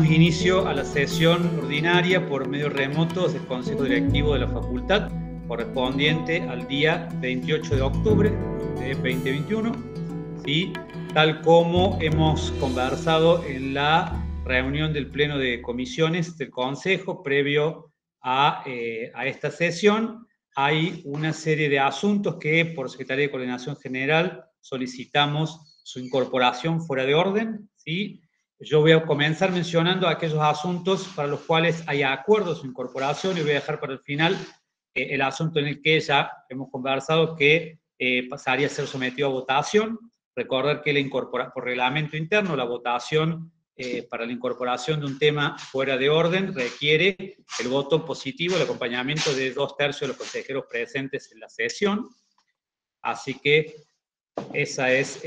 Damos inicio a la sesión ordinaria por medio remoto del Consejo Directivo de la Facultad, correspondiente al día 28 de octubre de 2021, ¿sí? tal como hemos conversado en la reunión del Pleno de Comisiones del Consejo previo a, eh, a esta sesión. Hay una serie de asuntos que por Secretaría de Coordinación General solicitamos su incorporación fuera de orden, ¿sí? Yo voy a comenzar mencionando aquellos asuntos para los cuales hay acuerdos de incorporación y voy a dejar para el final eh, el asunto en el que ya hemos conversado que eh, pasaría a ser sometido a votación. Recordar que la incorpora, por reglamento interno la votación eh, para la incorporación de un tema fuera de orden requiere el voto positivo, el acompañamiento de dos tercios de los consejeros presentes en la sesión. Así que ese es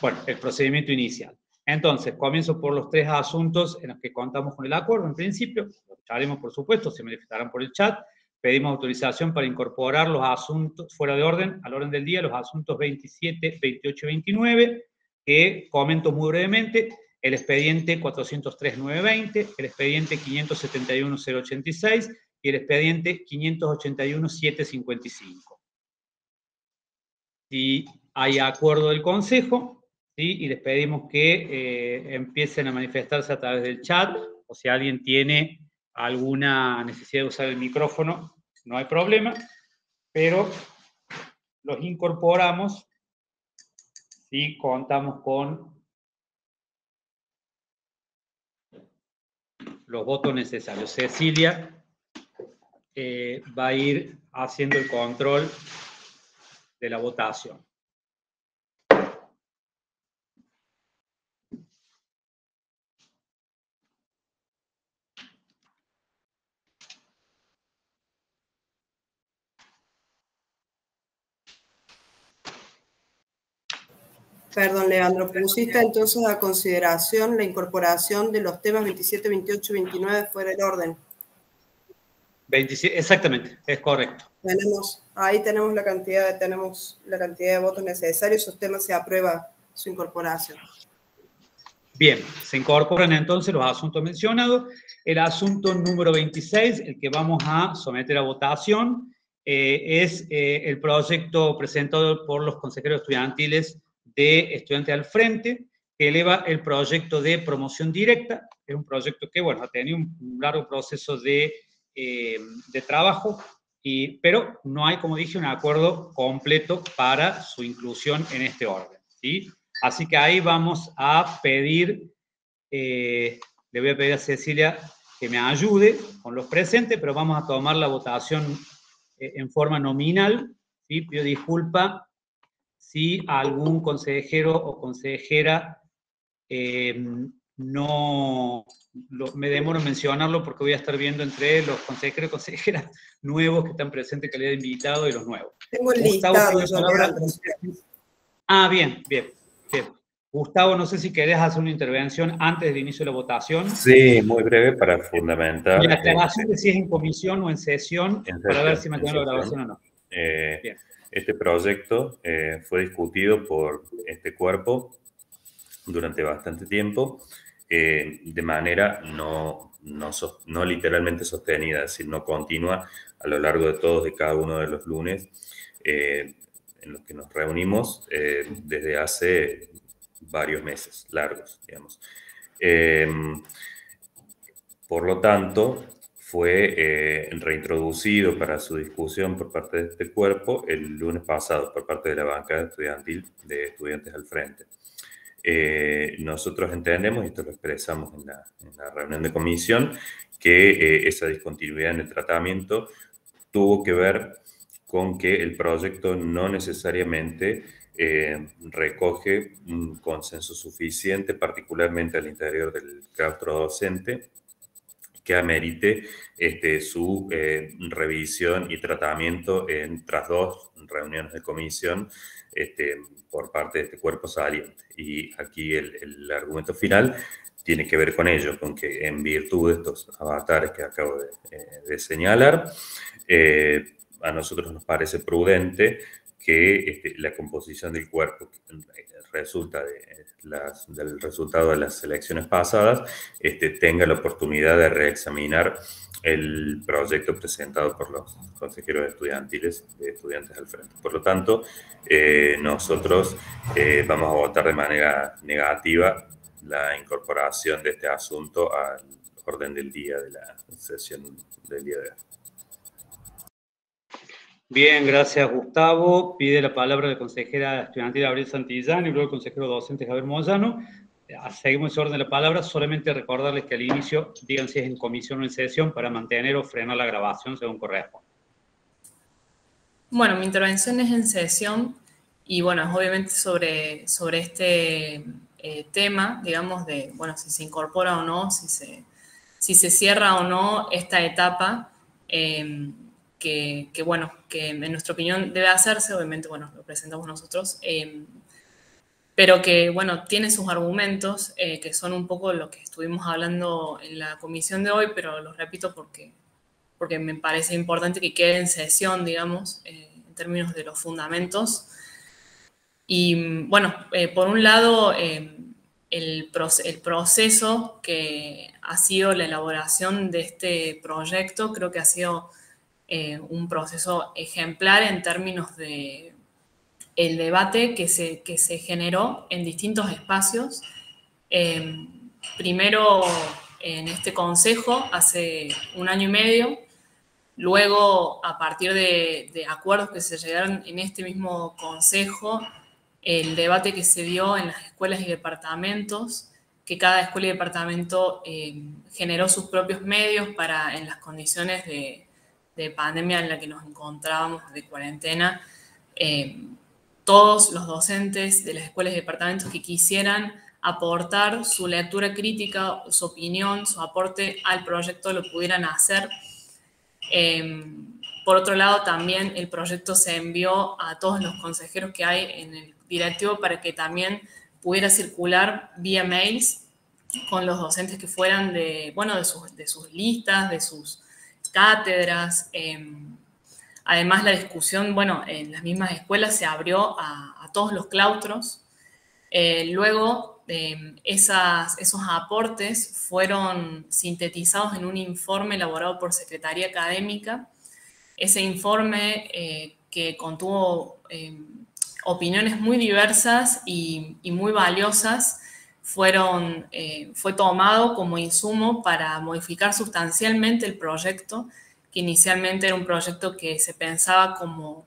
bueno, el procedimiento inicial. Entonces, comienzo por los tres asuntos en los que contamos con el acuerdo. En principio, lo haremos, por supuesto, se manifestarán por el chat. Pedimos autorización para incorporar los asuntos fuera de orden, al orden del día, los asuntos 27, 28 y 29, que comento muy brevemente. El expediente 403-920, el expediente 571-086 y el expediente 581-755. Si hay acuerdo del Consejo, y les pedimos que eh, empiecen a manifestarse a través del chat o si alguien tiene alguna necesidad de usar el micrófono, no hay problema, pero los incorporamos y contamos con los votos necesarios. Cecilia eh, va a ir haciendo el control de la votación. Perdón, Leandro, pusiste entonces a consideración la incorporación de los temas 27, 28 y 29 fuera del orden. 27, exactamente, es correcto. Tenemos, ahí tenemos la cantidad, tenemos la cantidad de votos necesarios, esos temas se aprueba su incorporación. Bien, se incorporan entonces los asuntos mencionados. El asunto número 26, el que vamos a someter a votación, eh, es eh, el proyecto presentado por los consejeros estudiantiles de Estudiantes al Frente, que eleva el proyecto de promoción directa. Es un proyecto que, bueno, ha tenido un, largo proceso de, eh, de trabajo, y, pero no hay, como dije, un acuerdo completo para su inclusión en este orden. ¿sí? Así que ahí vamos a pedir, eh, le voy a pedir a Cecilia que me ayude con los presentes, pero vamos a tomar la votación eh, en forma nominal. ¿sí? Pido disculpa si algún consejero o consejera eh, no me demoro en mencionarlo porque voy a estar viendo entre los consejeros y consejeras nuevos que están presentes, calidad de invitado y los nuevos. Tengo el listado. Ah, bien, bien, bien. Gustavo, no sé si querés hacer una intervención antes del inicio de la votación. Sí, muy breve para fundamentar. Y la aclaración de si es en comisión o en sesión, para ver si tengo la grabación o no. Eh, bien. Este proyecto eh, fue discutido por este cuerpo durante bastante tiempo, eh, de manera no, no, literalmente sostenida, es decir, no continua a lo largo de todos y cada uno de los lunes eh, en los que nos reunimos desde hace varios meses largos, digamos. por lo tanto, fue eh, reintroducido para su discusión por parte de este cuerpo el lunes pasado por parte de la banca estudiantil de Estudiantes al Frente. Eh, nosotros entendemos, y esto lo expresamos en la, reunión de comisión, que eh, esa discontinuidad en el tratamiento tuvo que ver con que el proyecto no necesariamente recoge un consenso suficiente, particularmente al interior del claustro docente, que amerite este, su eh, revisión y tratamiento en, tras dos reuniones de comisión este, por parte de este cuerpo saliente. Y aquí el, argumento final tiene que ver con ello, con que en virtud de estos avatares que acabo de, eh, señalar, eh, a nosotros nos parece prudente que este, la composición del cuerpo resulta del resultado de las elecciones pasadas este, tenga la oportunidad de reexaminar el proyecto presentado por los consejeros estudiantiles de estudiantes al frente. Por lo tanto, eh, nosotros eh, vamos a votar de manera negativa la incorporación de este asunto al orden del día de la sesión del día de hoy. Bien, gracias Gustavo. Pide la palabra la consejera estudiantil Gabriel Santillán y luego el consejero docente Javier Moyano. Seguimos ese orden de la palabra. Solamente recordarles que al inicio digan si es en comisión o en sesión para mantener o frenar la grabación según corresponde. Bueno, mi intervención es en sesión y bueno, es obviamente sobre, sobre este eh, tema, digamos, de, bueno, si se incorpora o no, si se, si se cierra o no esta etapa. Eh, que, bueno, que en nuestra opinión debe hacerse, obviamente, bueno, lo presentamos nosotros, eh, pero que, bueno, tiene sus argumentos, eh, que son un poco lo que estuvimos hablando en la comisión de hoy, pero los repito porque, porque me parece importante que quede en sesión, digamos, eh, en términos de los fundamentos. Y, bueno, por un lado, el, el proceso que ha sido la elaboración de este proyecto, creo que ha sido eh, un proceso ejemplar en términos de el debate que se, que se generó en distintos espacios. Em, primero en este consejo hace un año y medio, luego a partir de, acuerdos que se llegaron en este mismo consejo, el debate que se dio en las escuelas y departamentos, que cada escuela y departamento em, generó sus propios medios para en las condiciones de, de pandemia en la que nos encontrábamos de cuarentena, eh, todos los docentes de las escuelas y departamentos que quisieran aportar su lectura crítica, su opinión, su aporte al proyecto lo pudieran hacer. Eh, por otro lado, también el proyecto se envió a todos los consejeros que hay en el directivo para que también pudiera circular vía mails con los docentes que fueran de, bueno, de sus, de sus listas, de sus cátedras. Em, además, la discusión, bueno, en las mismas escuelas se abrió a, todos los claustros. Eh, luego, em, esas, esos aportes fueron sintetizados en un informe elaborado por Secretaría Académica. Ese informe eh, que contuvo em, opiniones muy diversas y, y muy valiosas fueron, eh, fue tomado como insumo para modificar sustancialmente el proyecto, que inicialmente era un proyecto que se pensaba como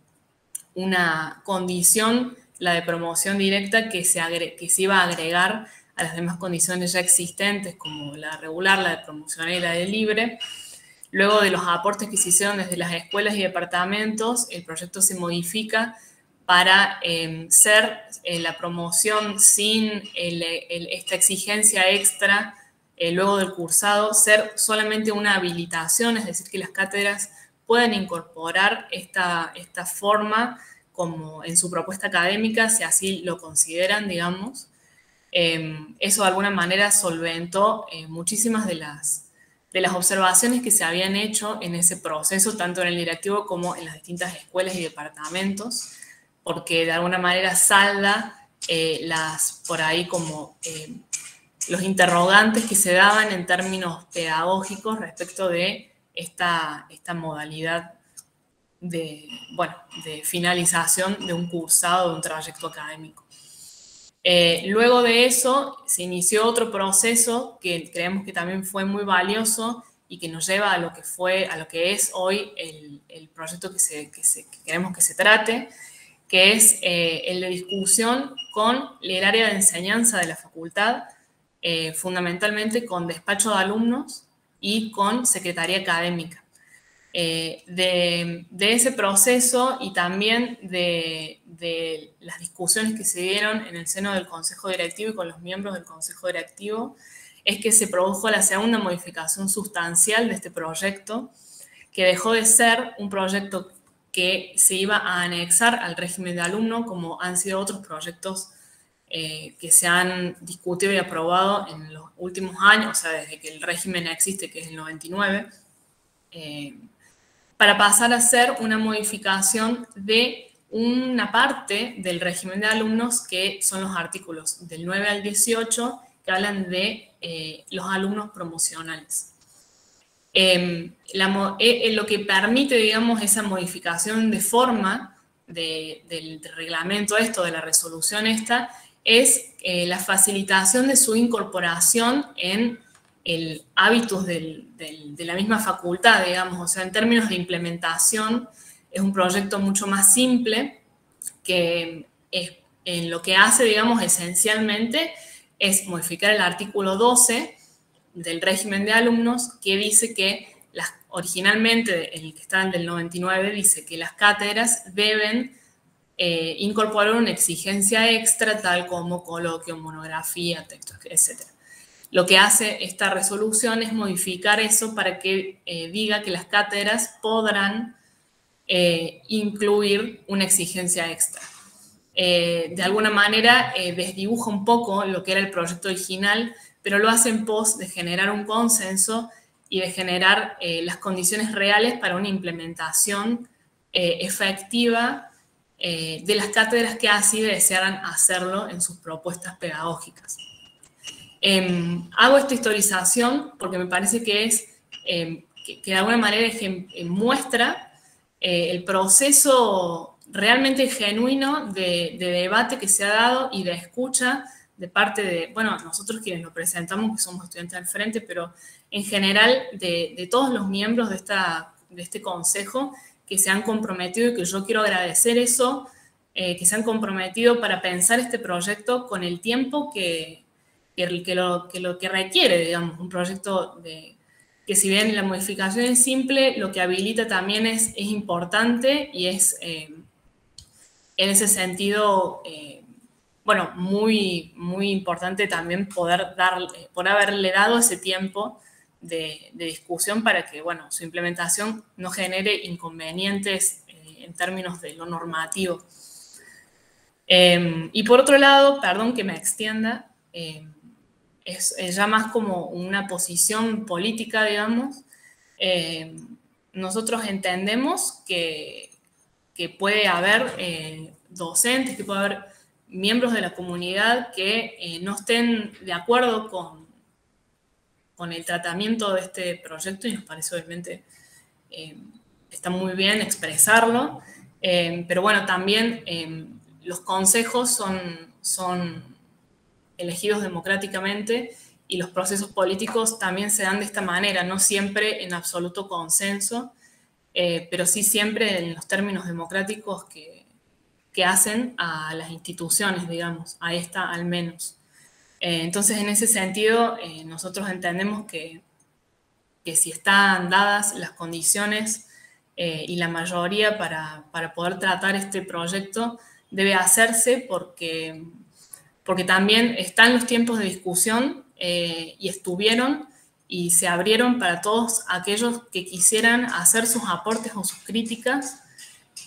una condición, la de promoción directa, que se, que se iba a agregar a las demás condiciones ya existentes, como la regular, la de promoción y la de libre. Luego de los aportes que se hicieron desde las escuelas y departamentos, el proyecto se modifica para em, ser eh, la promoción sin esta exigencia extra eh, luego del cursado, ser solamente una habilitación, es decir, que las cátedras pueden incorporar esta, esta forma como en su propuesta académica, si así lo consideran, digamos. Em, eso de alguna manera solventó eh, muchísimas de las, de las observaciones que se habían hecho en ese proceso, tanto en el directivo como en las distintas escuelas y departamentos porque de alguna manera salda eh, las, por ahí como eh, los interrogantes que se daban en términos pedagógicos respecto de esta, esta modalidad de, bueno, de finalización de un cursado, de un trayecto académico. Eh, luego de eso se inició otro proceso que creemos que también fue muy valioso y que nos lleva a lo que fue, a lo que es hoy el, el proyecto que, se, que, se, que queremos que se trate, que es eh, el de discusión con el área de enseñanza de la facultad, eh, fundamentalmente con despacho de alumnos y con secretaría académica. Eh, de, ese proceso y también de, de, las discusiones que se dieron en el seno del Consejo Directivo y con los miembros del Consejo Directivo, es que se produjo la segunda modificación sustancial de este proyecto, que dejó de ser un proyecto que se iba a anexar al régimen de alumno, como han sido otros proyectos eh, que se han discutido y aprobado en los últimos años, o sea, desde que el régimen existe, que es el 99, eh, para pasar a ser una modificación de una parte del régimen de alumnos que son los artículos del 9 al 18 que hablan de eh, los alumnos promocionales. Em, eh, lo que permite, digamos, esa modificación de forma del reglamento esto, de la resolución esta, es eh, la facilitación de su incorporación en el hábitos de la misma facultad, digamos, o sea, en términos de implementación, es un proyecto mucho más simple que en lo que hace, digamos, esencialmente es modificar el artículo 12 del régimen de alumnos que dice que las, originalmente el que está del 99 dice que las cátedras deben eh, incorporar una exigencia extra tal como coloquio, monografía, texto, etc. Lo que hace esta resolución es modificar eso para que eh, diga que las cátedras podrán eh, incluir una exigencia extra. de alguna manera desdibuja un poco lo que era el proyecto original, pero lo hace en pos de generar un consenso y de generar las condiciones reales para una implementación efectiva eh, de las cátedras que así desearan hacerlo en sus propuestas pedagógicas. Em, hago esta historización porque me parece que es em, que, de alguna manera eh, muestra eh, el proceso realmente genuino de, debate que se ha dado y de escucha de parte de, bueno, nosotros quienes lo presentamos, que somos estudiantes del frente, pero en general de, de todos los miembros de, esta, de este consejo que se han comprometido y que yo quiero agradecer eso, eh, que se han comprometido para pensar este proyecto con el tiempo que, que, lo, que, lo, que requiere, digamos, un proyecto de, que si bien la modificación es simple, lo que habilita también es, es importante y es eh, en ese sentido, eh, bueno, muy, muy importante también poder, dar, por haberle dado ese tiempo de, discusión para que, bueno, su implementación no genere inconvenientes eh, en términos de lo normativo. Em, y por otro lado, perdón que me extienda, em, es, ya más como una posición política, digamos. Em, nosotros entendemos que, que puede haber eh, docentes, que puede haber miembros de la comunidad que eh, no estén de acuerdo con con el tratamiento de este proyecto y nos parece obviamente eh, está muy bien expresarlo, eh, pero bueno, también los consejos son, son elegidos democráticamente y los procesos políticos también se dan de esta manera, no siempre en absoluto consenso, pero sí siempre en los términos democráticos que, que hacen a las instituciones, digamos, a esta al menos. Eh, entonces, en ese sentido, eh, nosotros entendemos que, que, si están dadas las condiciones eh, y la mayoría para, para, poder tratar este proyecto, debe hacerse porque, porque también están los tiempos de discusión y estuvieron y se abrieron para todos aquellos que quisieran hacer sus aportes o sus críticas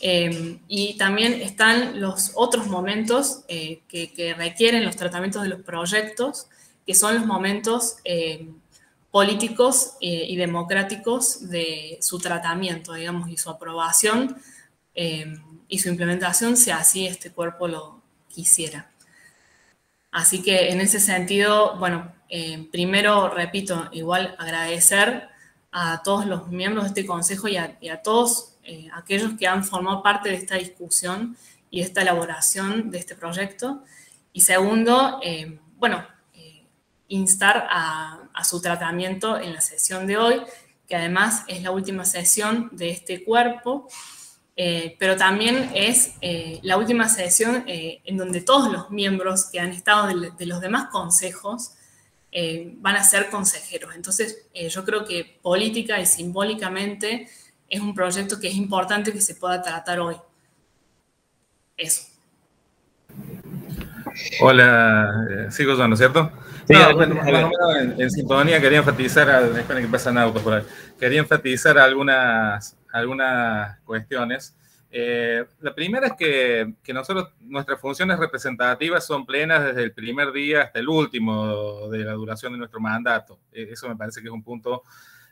Em, y también están los otros momentos eh, que, requieren los tratamientos de los proyectos, que son los momentos em, políticos eh, y democráticos de su tratamiento, digamos, y su aprobación em, y su implementación, si así este cuerpo lo quisiera. Así que en ese sentido, bueno, primero, repito, igual agradecer a todos los miembros de este consejo y a, y a todos eh, aquellos que han formado parte de esta discusión y esta elaboración de este proyecto. Y segundo, eh, bueno, eh, instar a, su tratamiento en la sesión de hoy, que además es la última sesión de este cuerpo, pero también es la última sesión en donde todos los miembros que han estado de, los demás consejos van a ser consejeros. Entonces, yo creo que política y simbólicamente es un proyecto que es importante que se pueda tratar hoy. Eso. Hola, eh, sigo yo, ¿no es cierto? Sí, no, bueno, menos en, sintonía quería enfatizar, esperen que pasan autos por ahí, quería enfatizar algunas, algunas cuestiones. Eh, la primera es que, que, nosotros, nuestras funciones representativas son plenas desde el primer día hasta el último de la duración de nuestro mandato. E, eso me parece que es un punto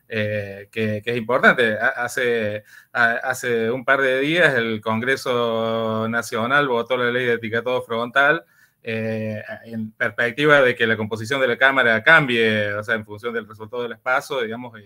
eh, que, es importante. Hace, hace un par de días el Congreso Nacional votó la ley de etiquetado frontal eh, en perspectiva de que la composición de la Cámara cambie, o sea, en función del resultado del espacio, digamos,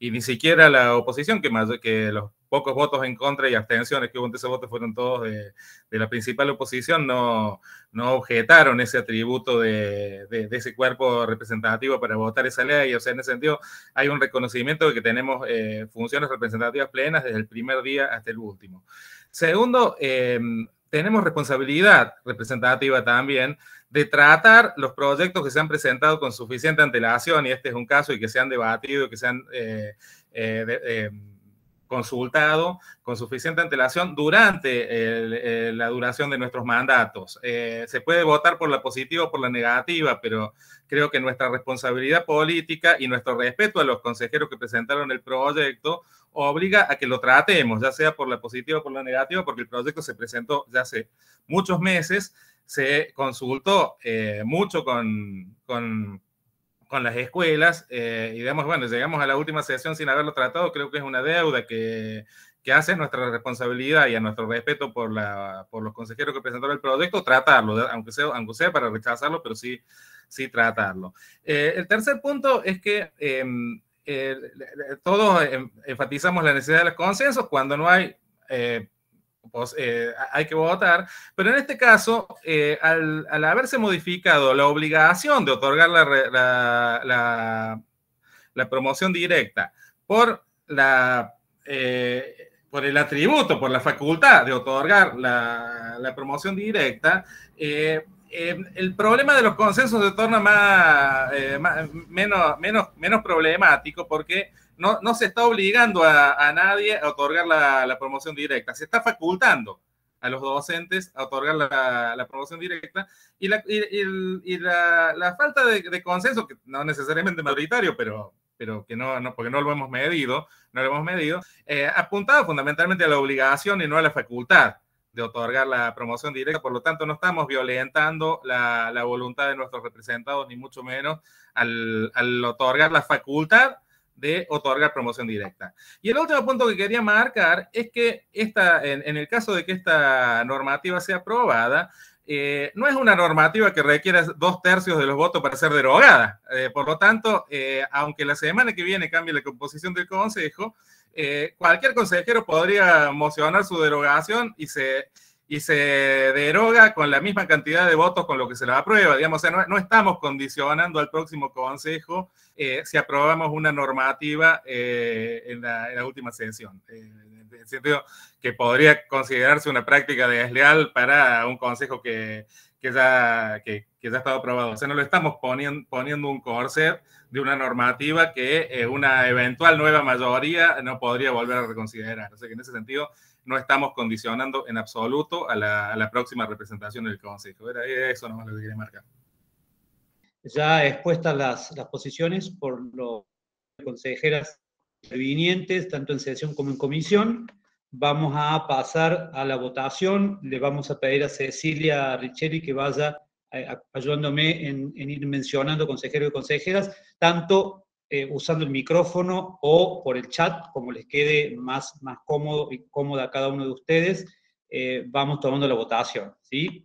ni siquiera la oposición, que, más, que los pocos votos en contra y abstenciones que hubo en ese voto fueron todos de, la principal oposición, no, no objetaron ese atributo de, de, ese cuerpo representativo para votar esa ley. O sea, en ese sentido, hay un reconocimiento de que tenemos eh, funciones representativas plenas desde el primer día hasta el último. Segundo, em, tenemos responsabilidad representativa también de tratar los proyectos que se han presentado con suficiente antelación, y este es un caso, y que se han debatido, que se han... Eh, eh, em, consultado con suficiente antelación durante la duración de nuestros mandatos. Eh, se puede votar por la positiva o por la negativa, pero creo que nuestra responsabilidad política y nuestro respeto a los consejeros que presentaron el proyecto obliga a que lo tratemos, ya sea por la positiva o por la negativa, porque el proyecto se presentó ya hace muchos meses, se consultó eh, mucho con, con con las escuelas eh, y digamos, bueno, llegamos a la última sesión sin haberlo tratado, creo que es una deuda que, que hace nuestra responsabilidad y a nuestro respeto por, la, por los consejeros que presentaron el proyecto, tratarlo, aunque sea, aunque sea para rechazarlo, pero sí, sí tratarlo. Eh, el tercer punto es que em, todos em, enfatizamos la necesidad de los consensos cuando no hay pues, eh, hay que votar, pero en este caso, eh, al, haberse modificado la obligación de otorgar la, la, promoción directa por, la, eh, por el atributo, por la facultad de otorgar la, promoción directa, el problema de los consensos se torna más, menos, menos, menos problemático porque no, se está obligando a, nadie a otorgar la, promoción directa, se está facultando a los docentes a otorgar la, promoción directa y la, y, la, falta de, consenso, que no necesariamente mayoritario, pero, pero que no, no, porque no lo hemos medido, no lo hemos medido, eh, apuntado fundamentalmente a la obligación y no a la facultad de otorgar la promoción directa, por lo tanto no estamos violentando la, voluntad de nuestros representados, ni mucho menos al, al otorgar la facultad de otorgar promoción directa. Y el último punto que quería marcar es que esta, en, el caso de que esta normativa sea aprobada, eh, no es una normativa que requiera dos tercios de los votos para ser derogada. Eh, por lo tanto, eh, aunque la semana que viene cambie la composición del Consejo, cualquier consejero podría mocionar su derogación y se, y se deroga con la misma cantidad de votos con lo que se la aprueba. Digamos, o sea, no, estamos condicionando al próximo Consejo eh, si aprobamos una normativa eh, en, la, última sesión. Eh, en el sentido que podría considerarse una práctica desleal para un Consejo que, que ya, que, que, ya ha estado aprobado. O sea, no le estamos poniendo, poniendo un corset de una normativa que una eventual nueva mayoría no podría volver a reconsiderar. O sea, que en ese sentido no estamos condicionando en absoluto a la, próxima representación del Consejo. Era eso nomás lo que quería marcar. Ya expuestas las, las posiciones por los consejeras intervinientes, tanto en sesión como en comisión. Vamos a pasar a la votación. Le vamos a pedir a Cecilia Richeri que vaya eh, ayudándome en, en ir mencionando consejeros y consejeras, tanto eh, usando el micrófono o por el chat, como les quede más, más cómodo y cómoda a cada uno de ustedes, eh, vamos tomando la votación. ¿sí?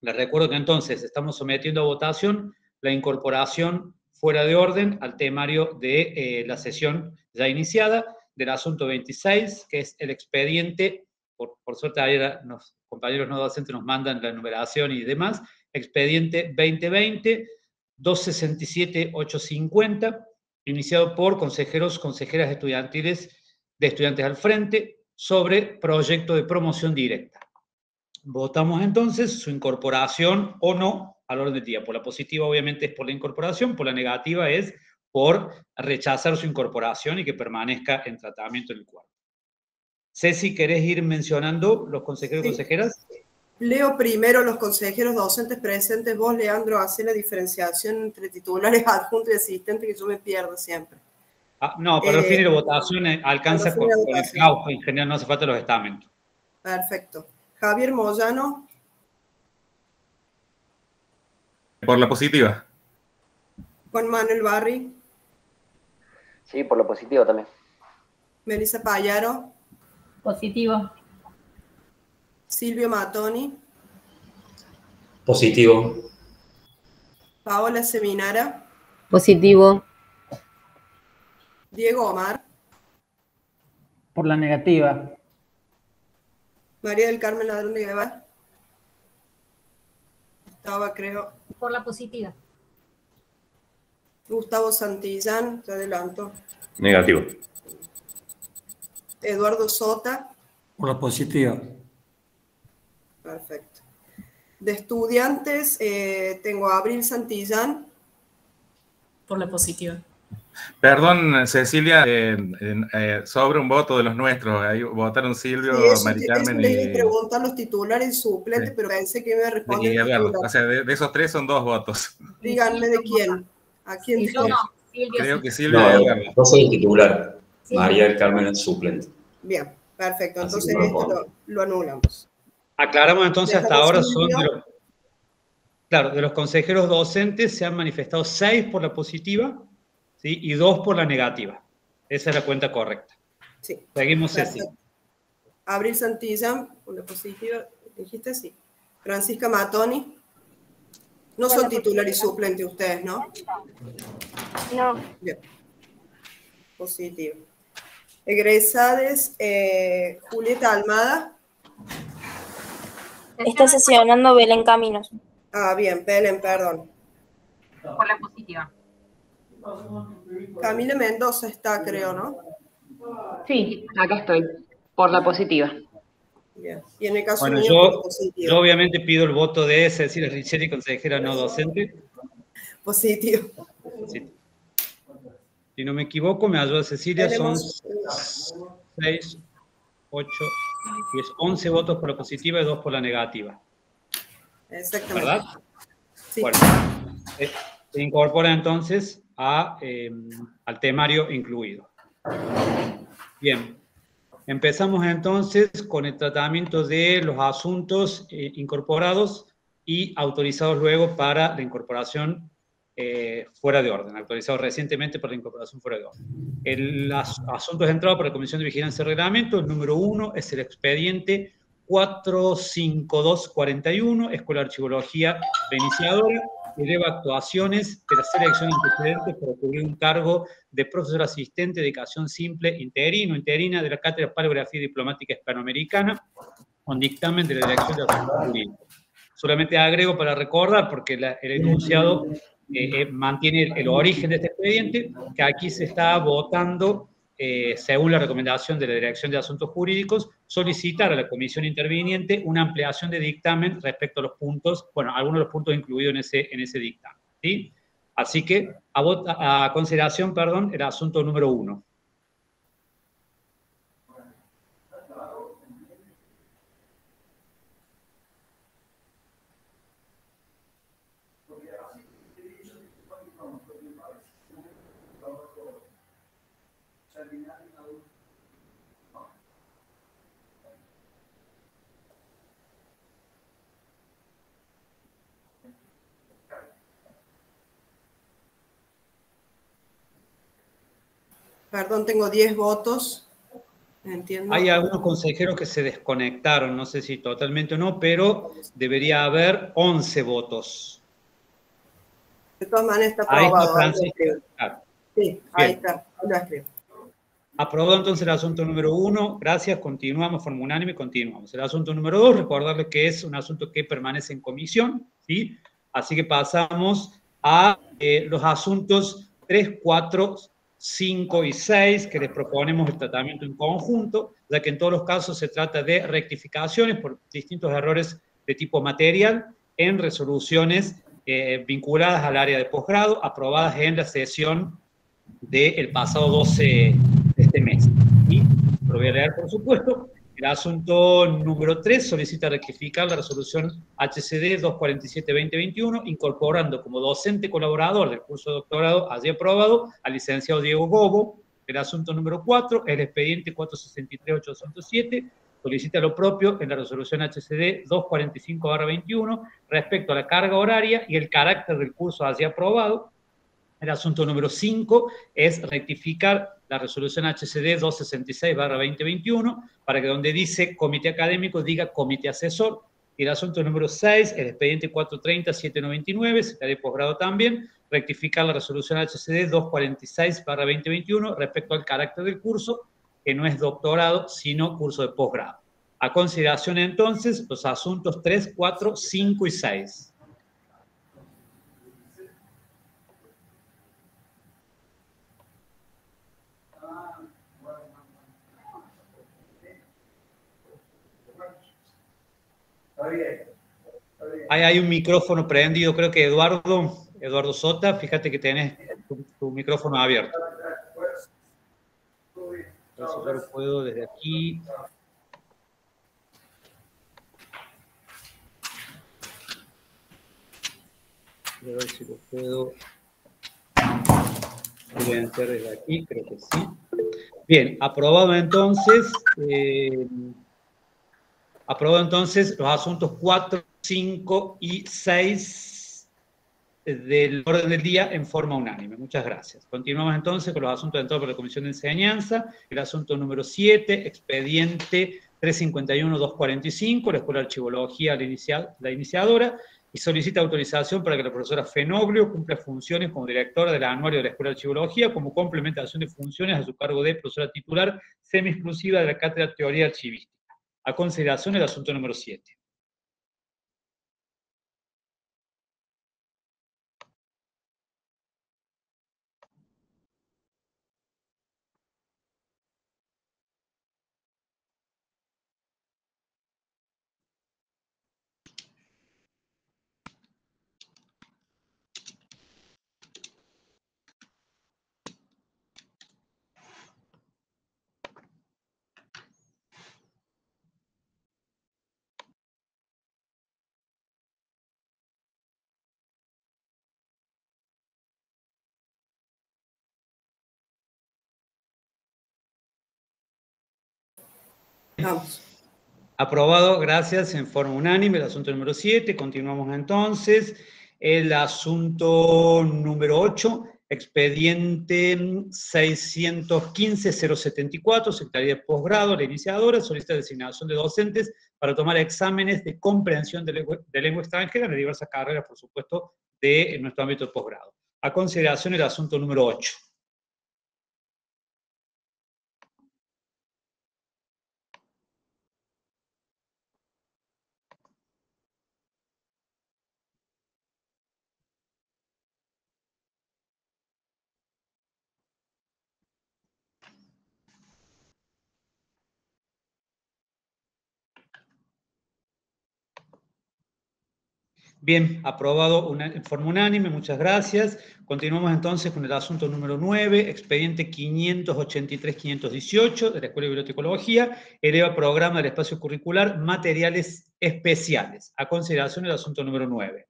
Les recuerdo que entonces estamos sometiendo a votación la incorporación fuera de orden al temario de eh, la sesión ya iniciada del asunto 26, que es el expediente, por, por suerte ayer los compañeros no docentes nos mandan la numeración y demás, expediente 2020 267 850 iniciado por consejeros, consejeras estudiantiles de Estudiantes al Frente sobre proyecto de promoción directa. Votamos entonces su incorporación o no al orden del día. Por la positiva obviamente es por la incorporación, por la negativa es por rechazar su incorporación y que permanezca en tratamiento en el cuerpo. Ceci, ¿querés ir mencionando los consejeros y consejeras? Leo primero los consejeros docentes presentes. Vos, Leandro, hace la diferenciación entre titulares, adjuntos y asistentes, que yo me pierdo siempre. Ah, no, pero al fin de la votación eh, alcanza con, el caos, en general no hace falta los estamentos. Perfecto. Javier Moyano. Por la positiva. Juan Manuel Barri. Sí, por lo positivo también. Melissa Payaro. Positivo. Silvio Matoni. Positivo. Paola Seminara. Positivo. Diego Omar. Por la negativa. María del Carmen Ladrón de Guevara. Estaba, creo. Por la positiva. Gustavo Santillán, te adelanto. Negativo. Eduardo Sota. Por la positiva. Perfecto. De estudiantes, eh, tengo a Abril Santillán. Por la positiva. Perdón, Cecilia, eh, eh, sobre un voto de los nuestros. Ahí votaron Silvio, sí, Mari Carmen y... preguntar los titulares suplentes, sí. pero pensé que me responden. O sea, de, de, esos tres son dos votos. Díganme de quién. ¿A quién? Sí, yo no, Silvio. Creo que Silvio. No, yo soy el titular. Sí. María del Carmen es suplente. Bien, perfecto. Entonces esto lo, lo, anulamos. Aclaramos entonces hasta ahora son de los, claro, de los consejeros docentes se han manifestado seis por la positiva ¿sí? y dos por la negativa. Esa es la cuenta correcta. Sí. Seguimos así. Abril Santillán, por la positiva, dijiste sí. Francisca Matoni. No son titular y suplente ustedes, ¿no? No. Bien. Positivo. Egresades, eh, Julieta Almada. Está sesionando Belén Caminos. Ah, bien, Belén, perdón. Por la positiva. Camila Mendoza está, creo, ¿no? Sí, acá estoy, por la positiva. Bien. Y en el caso bueno, mío, yo, positivo. yo obviamente pido el voto de ese, es decir, Richeri, consejera no docente. Positivo. Sí. Si no me equivoco, me ayuda Cecilia, Tenemos- son 6, 8, 10, 11 votos por la positiva y 2 por la negativa. Exactamente. ¿Verdad? Sí. Bueno, eh, se incorpora entonces a, eh, al temario incluido. Bien, empezamos entonces con el tratamiento de los asuntos eh, incorporados y autorizados luego para la incorporación eh, fuera de orden, autorizados recientemente para la incorporación fuera de orden. El as- asunto es entrado por la Comisión de Vigilancia y Reglamento, el número uno es el expediente 45241, Escuela de Archivología Veniciadora, que lleva actuaciones de la selección antecedentes para cubrir un cargo de profesor asistente de educación simple interino, interina de la Cátedra de Paleografía Diplomática Hispanoamericana, con dictamen de la Dirección de Asuntos. Solamente agrego para recordar, porque la- el enunciado eh, eh, mantiene el, origen de este expediente, que aquí se está votando, eh, según la recomendación de la Dirección de Asuntos Jurídicos, solicitar a la comisión interviniente una ampliación de dictamen respecto a los puntos, bueno, algunos de los puntos incluidos en ese, en ese dictamen. ¿sí? Así que, a, vota- a consideración, perdón, el asunto número uno. Perdón, tengo 10 votos. Entiendo. Hay algunos consejeros que se desconectaron, no sé si totalmente o no, pero debería haber 11 votos. De todas maneras está está aprobado. ahí Francisca. escribo. Claro. Sí, ahí está. Aprobado entonces el asunto número uno. Gracias. Continuamos, forma unánime, continuamos. El asunto número dos, recordarles que es un asunto que permanece en comisión, ¿sí? Así que pasamos a eh, los asuntos 3, 4, 5 y 6, que les proponemos el tratamiento en conjunto, ya que en todos los casos se trata de rectificaciones por distintos errores de tipo material en resoluciones eh, vinculadas al área de posgrado, aprobadas en la sesión del pasado 12 de este mes. Y lo voy a leer, por supuesto. El asunto número 3 solicita rectificar la resolución HCD 247-2021, incorporando como docente colaborador del curso de doctorado allí aprobado al licenciado Diego Gobo. El asunto número 4, el expediente 463-807, solicita lo propio en la resolución HCD 245-21 respecto a la carga horaria y el carácter del curso allí aprobado. El asunto número 5 es rectificar la resolución HCD 266-2021 para que donde dice comité académico diga comité asesor. Y el asunto número 6, el expediente 430-799, Secretaría de Posgrado también, rectificar la resolución HCD 246-2021 respecto al carácter del curso, que no es doctorado, sino curso de posgrado. A consideración entonces los asuntos 3, 4, 5 y 6. Ahí hay un micrófono prendido, creo que Eduardo, Eduardo Sota, fíjate que tenés tu, micrófono abierto. Entonces yo puedo desde aquí. A ver si lo puedo silenciar desde aquí, creo que sí. Bien, aprobado entonces. Eh, aprobado entonces los asuntos 4, 5 y 6 del orden del día en forma unánime. Muchas gracias. Continuamos entonces con los asuntos entrados por la Comisión de Enseñanza. El asunto número 7, expediente 351-245, la Escuela de Archivología, la, la iniciadora, y solicita autorización para que la profesora Fenoglio cumpla funciones como directora del anuario de la Escuela de Archivología como complementación de funciones a su cargo de profesora titular semi-exclusiva de la Cátedra de Teoría Archivística. A consideración el asunto número 7. Aprobado, gracias, en forma unánime, el asunto número 7. Continuamos entonces. El asunto número 8, expediente 615-074, Secretaría de Posgrado, la iniciadora, solicita designación de docentes para tomar exámenes de comprensión de lengua, de lengua extranjera de diversas carreras, por supuesto, de nuestro ámbito de posgrado. A consideración el asunto número 8. Bien, aprobado en forma unánime, muchas gracias. Continuamos entonces con el asunto número 9, expediente 583-518 de la Escuela de Bibliotecología, eleva programa del espacio curricular, materiales especiales. A consideración el asunto número 9.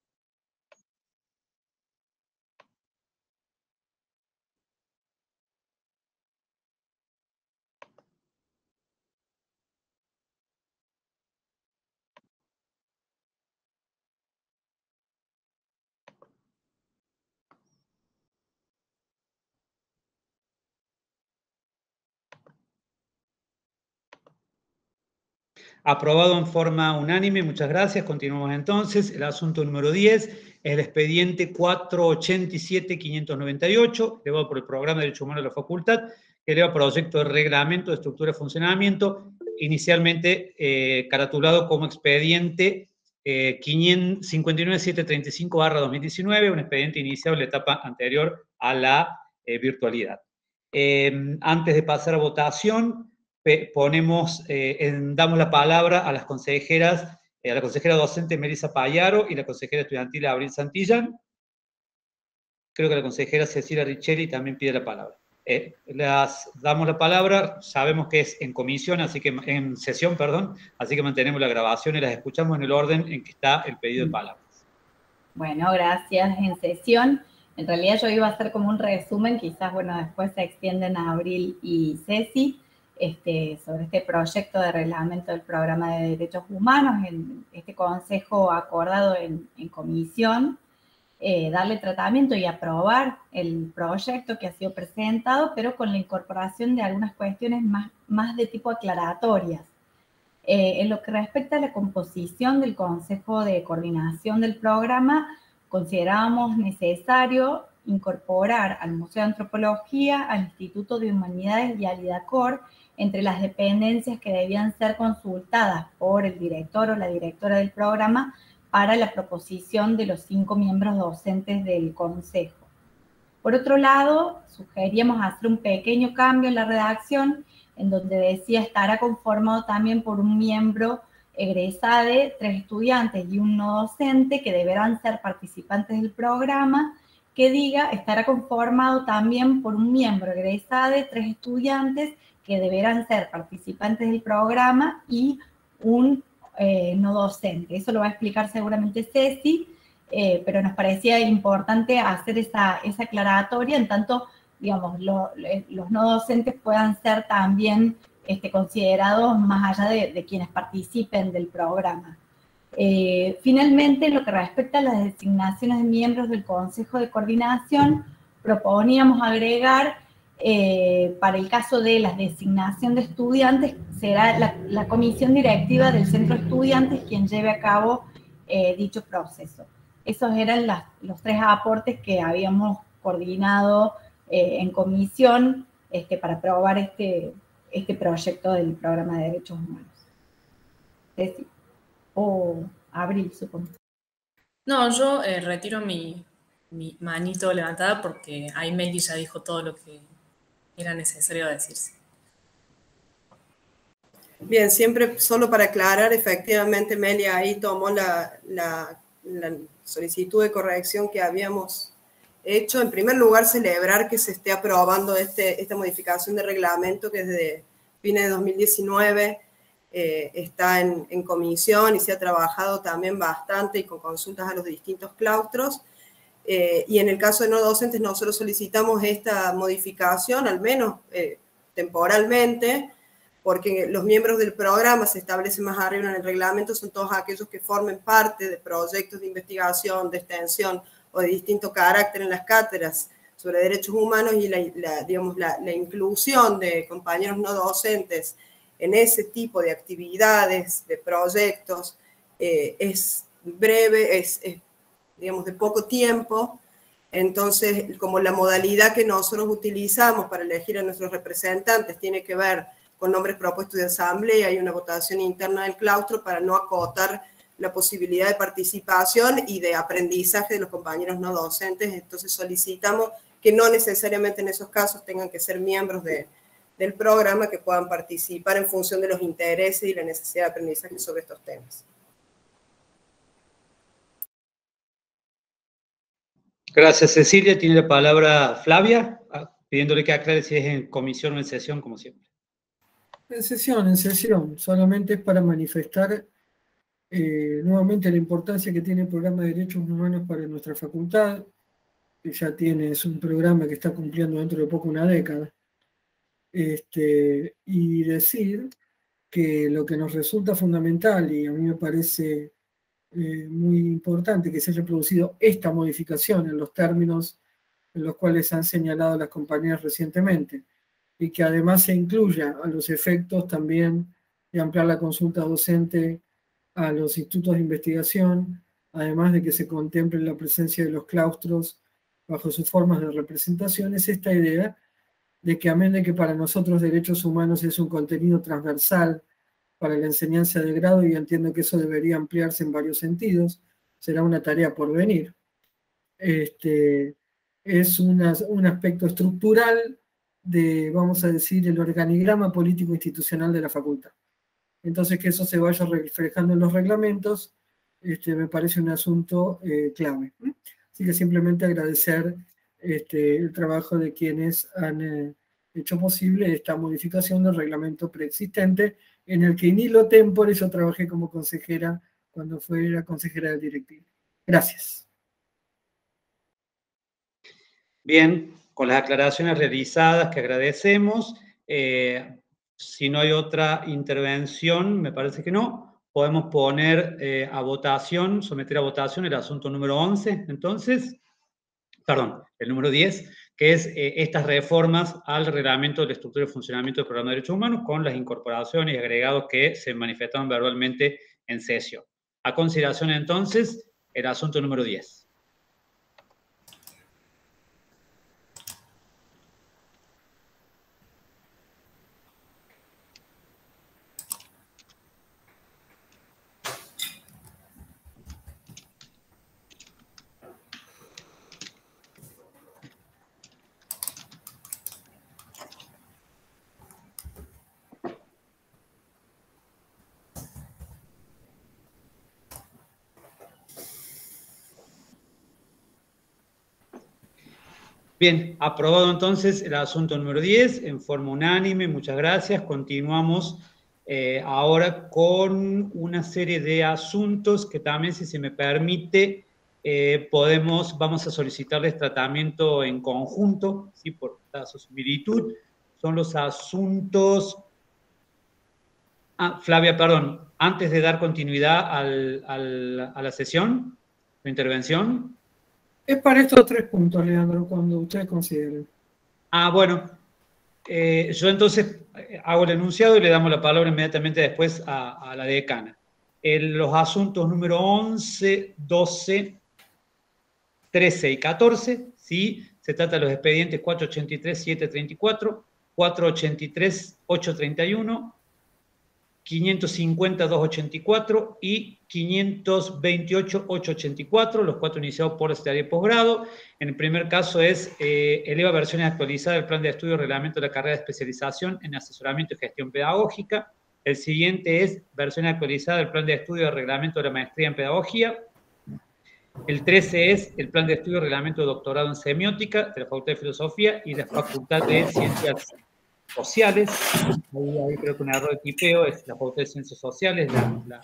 Aprobado en forma unánime, muchas gracias. Continuamos entonces. El asunto número 10, el expediente 487-598, elevado por el Programa de Derecho Humano de la Facultad, que eleva proyecto de reglamento de estructura de funcionamiento, inicialmente eh, caratulado como expediente eh, 59735-2019, un expediente iniciado en la etapa anterior a la eh, virtualidad. Eh, antes de pasar a votación, ponemos, eh, damos la palabra a las consejeras, eh, a la consejera docente Melissa Payaro y la consejera estudiantil Abril Santillán. Creo que la consejera Cecilia Richelli también pide la palabra. Eh, las damos la palabra, sabemos que es en comisión, así que en sesión, perdón, así que mantenemos la grabación y las escuchamos en el orden en que está el pedido de palabras. Bueno, gracias. En sesión, en realidad yo iba a hacer como un resumen, quizás, bueno, después se extienden a Abril y Ceci. Este, sobre este proyecto de reglamento del programa de derechos humanos, en este consejo acordado en, comisión. eh, darle tratamiento y aprobar el proyecto que ha sido presentado, pero con la incorporación de algunas cuestiones más, más de tipo aclaratorias. Eh, en lo que respecta a la composición del Consejo de Coordinación del programa, considerábamos necesario incorporar al Museo de Antropología, al Instituto de Humanidades y al IDACOR entre las dependencias que debían ser consultadas por el director o la directora del programa para la proposición de los cinco miembros docentes del Consejo. Por otro lado, sugeríamos hacer un pequeño cambio en la redacción, en donde decía estará conformado también por un miembro egresado, tres estudiantes y un no docente que deberán ser participantes del programa, que diga estará conformado también por un miembro egresado, tres estudiantes que deberán ser participantes del programa y un eh, no docente. Eso lo va a explicar seguramente Ceci, eh, pero nos parecía importante hacer esa, esa aclaratoria en tanto, digamos, los no docentes puedan ser también este, considerados más allá de, quienes participen del programa. Eh, finalmente, en lo que respecta a las designaciones de miembros del Consejo de Coordinación, proponíamos agregar eh, para el caso de la designación de estudiantes, será la, comisión directiva del centro estudiantes quien lleve a cabo eh, dicho proceso. Esos eran los tres aportes que habíamos coordinado eh, en comisión este, para aprobar este, este proyecto del programa de derechos humanos. O Abril, supongo. No, yo retiro mi, mi manito levantada porque ahí Meli ya dijo todo lo que era necesario decirse. Bien, siempre solo para aclarar, efectivamente Melia ahí tomó la, solicitud de corrección que habíamos hecho. En primer lugar, celebrar que se esté aprobando este, esta modificación de reglamento que desde fines de 2019 eh, está en, en, comisión y se ha trabajado también bastante y con consultas a los distintos claustros. Eh, y en el caso de no docentes, nosotros solicitamos esta modificación, al menos eh, temporalmente, porque los miembros del programa se establecen más arriba en el reglamento, son todos aquellos que formen parte de proyectos de investigación, de extensión o de distinto carácter en las cátedras sobre derechos humanos y la, digamos, la, inclusión de compañeros no docentes en ese tipo de actividades, de proyectos, eh, es breve, es, es digamos, de poco tiempo. Entonces, como la modalidad que nosotros utilizamos para elegir a nuestros representantes tiene que ver con nombres propuestos de asamblea y una votación interna del claustro para no acotar la posibilidad de participación y de aprendizaje de los compañeros no docentes. Entonces solicitamos que no necesariamente en esos casos tengan que ser miembros de, del programa, que puedan participar en función de los intereses y la necesidad de aprendizaje sobre estos temas. Gracias, Cecilia. Tiene la palabra Flavia, ah, pidiéndole que aclare si es en comisión o en sesión, como siempre. En sesión, en sesión. Solamente es para manifestar eh, nuevamente la importancia que tiene el programa de derechos humanos para nuestra facultad, que ya tiene, es un programa que está cumpliendo dentro de poco una década. Este, y decir que lo que nos resulta fundamental, y a mí me parece eh, muy importante que se haya producido esta modificación en los términos en los cuales han señalado las compañías recientemente y que además se incluya a los efectos también de ampliar la consulta docente a los institutos de investigación, además de que se contemple la presencia de los claustros bajo sus formas de representación, es esta idea de que amén de que para nosotros derechos humanos es un contenido transversal para la enseñanza de grado y entiendo que eso debería ampliarse en varios sentidos. Será una tarea por venir. Este, es un aspecto estructural de, vamos a decir, el organigrama político institucional de la facultad. Entonces, que eso se vaya reflejando en los reglamentos, este, me parece un asunto eh, clave. Así que simplemente agradecer este, el trabajo de quienes han eh, hecho posible esta modificación del reglamento preexistente en el que ni lo tempore yo trabajé como consejera cuando fue la consejera del directivo. Gracias. Bien, con las aclaraciones realizadas que agradecemos, eh, si no hay otra intervención, me parece que no, podemos poner eh, a votación, someter a votación el asunto número 11, entonces, perdón, el número 10, que es eh, estas reformas al reglamento de la estructura y funcionamiento del programa de derechos humanos con las incorporaciones y agregados que se manifestaron verbalmente en sesión. A consideración entonces, el asunto número 10. Bien, aprobado entonces el asunto número 10 en forma unánime, muchas gracias. Continuamos eh, ahora con una serie de asuntos que también, si se me permite, eh, podemos, vamos a solicitarles tratamiento en conjunto, ¿sí? por su similitud. Son los asuntos... Ah, Flavia, perdón, antes de dar continuidad a la sesión, la intervención, es para estos tres puntos, Leandro, cuando ustedes consideren. Ah, bueno. Eh, yo entonces eh, hago el enunciado y le damos la palabra inmediatamente después a, la decana. los asuntos número 11, 12, 13 y 14, ¿sí? Se trata de los expedientes 483, 734, 483, 831, 550-284 y 528-884, los cuatro iniciados por Secretaría de Posgrado. En el primer caso es eh, eleva versiones actualizadas del plan de estudio reglamento de la carrera de especialización en asesoramiento y gestión pedagógica. El siguiente es versiones actualizadas del plan de estudio y reglamento de la maestría en pedagogía. El 13 es el plan de estudio reglamento de doctorado en semiótica de la Facultad de Filosofía y la Facultad de Ciencias sociales, ahí, creo que un error de tipeo es la Facultad de Ciencias Sociales, la, la,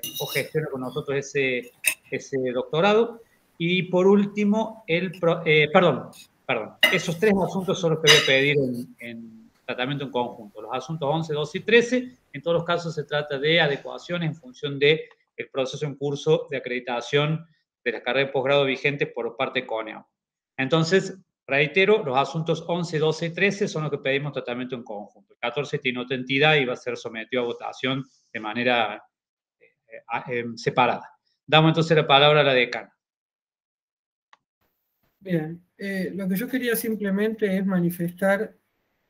que cogestiona con nosotros ese, ese doctorado. Y por último, el, eh, perdón, perdón, esos tres asuntos son los que voy a pedir en, tratamiento en conjunto. Los asuntos 11, 12 y 13, en todos los casos se trata de adecuaciones en función del el proceso en curso de acreditación de la carrera de posgrado vigente por parte de CONEO. Entonces, Reitero, los asuntos 11, 12 y 13 son los que pedimos tratamiento en conjunto. El 14 tiene otra entidad y va a ser sometido a votación de manera eh, eh, separada. Damos entonces la palabra a la decana. Bien, eh, lo que yo quería simplemente es manifestar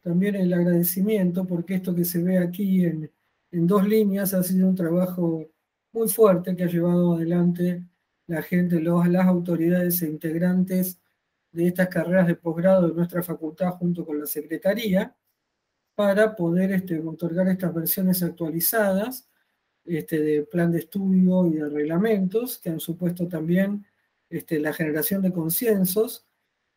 también el agradecimiento, porque esto que se ve aquí en, en dos líneas ha sido un trabajo muy fuerte que ha llevado adelante la gente, los, las autoridades e integrantes de estas carreras de posgrado de nuestra facultad junto con la Secretaría para poder este, otorgar estas versiones actualizadas este, de plan de estudio y de reglamentos, que han supuesto también este, la generación de consensos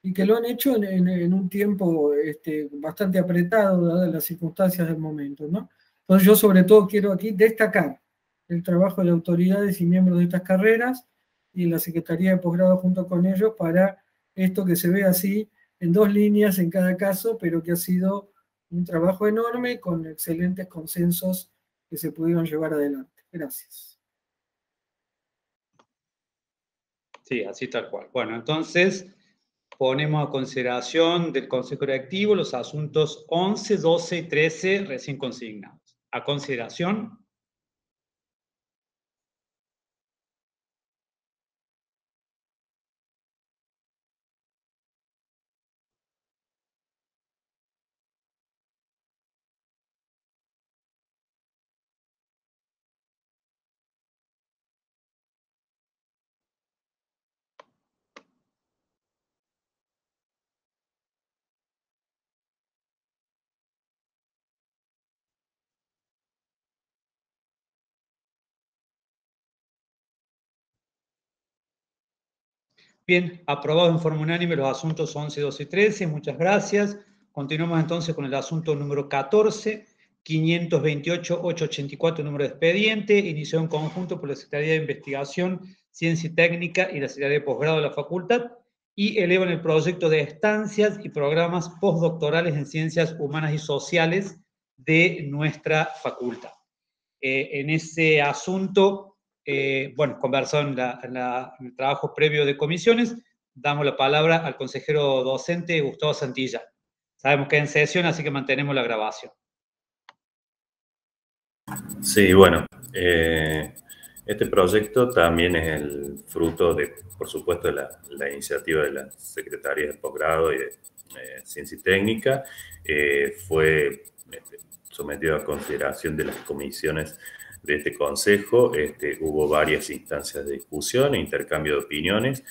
y que lo han hecho en, un tiempo este, bastante apretado, dadas las circunstancias del momento. ¿no? Entonces yo sobre todo quiero aquí destacar el trabajo de autoridades y miembros de estas carreras y la Secretaría de Posgrado junto con ellos para esto que se ve así en dos líneas en cada caso, pero que ha sido un trabajo enorme con excelentes consensos que se pudieron llevar adelante. Gracias. Sí, así tal cual. Bueno, entonces ponemos a consideración del Consejo Directivo los asuntos 11, 12 y 13 recién consignados. A consideración. Bien, aprobado en forma unánime los asuntos 11, 12 y 13. Muchas gracias. Continuamos entonces con el asunto número 14, 528-884, número de expediente, inició en conjunto por la Secretaría de Investigación, Ciencia y Técnica y la Secretaría de Posgrado de la Facultad, y elevan el proyecto de estancias y programas postdoctorales en Ciencias Humanas y Sociales de nuestra facultad. en ese asunto, bueno, conversó en, en el trabajo previo de comisiones, damos la palabra al consejero docente Gustavo Santilla. Sabemos que en sesión, así que mantenemos la grabación. Sí, bueno, eh, este proyecto también es el fruto de, por supuesto, de la, iniciativa de la Secretaría de Posgrado y de eh, Ciencia y Técnica. Eh, fue este, sometido a consideración de las comisiones de este consejo. Este, hubo varias instancias de discusión e intercambio de opiniones.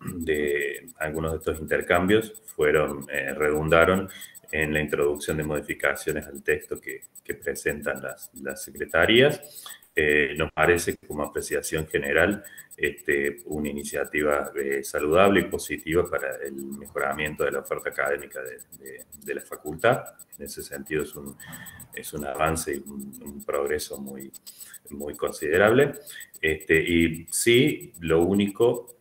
De, algunos de estos intercambios fueron, redundaron en la introducción de modificaciones al texto que, presentan las, las secretarías. Eh, nos parece como apreciación general este, una iniciativa eh, saludable y positiva para el mejoramiento de la oferta académica de, la facultad. En ese sentido es un, es un avance y un, progreso muy, muy considerable. Este, y sí, lo único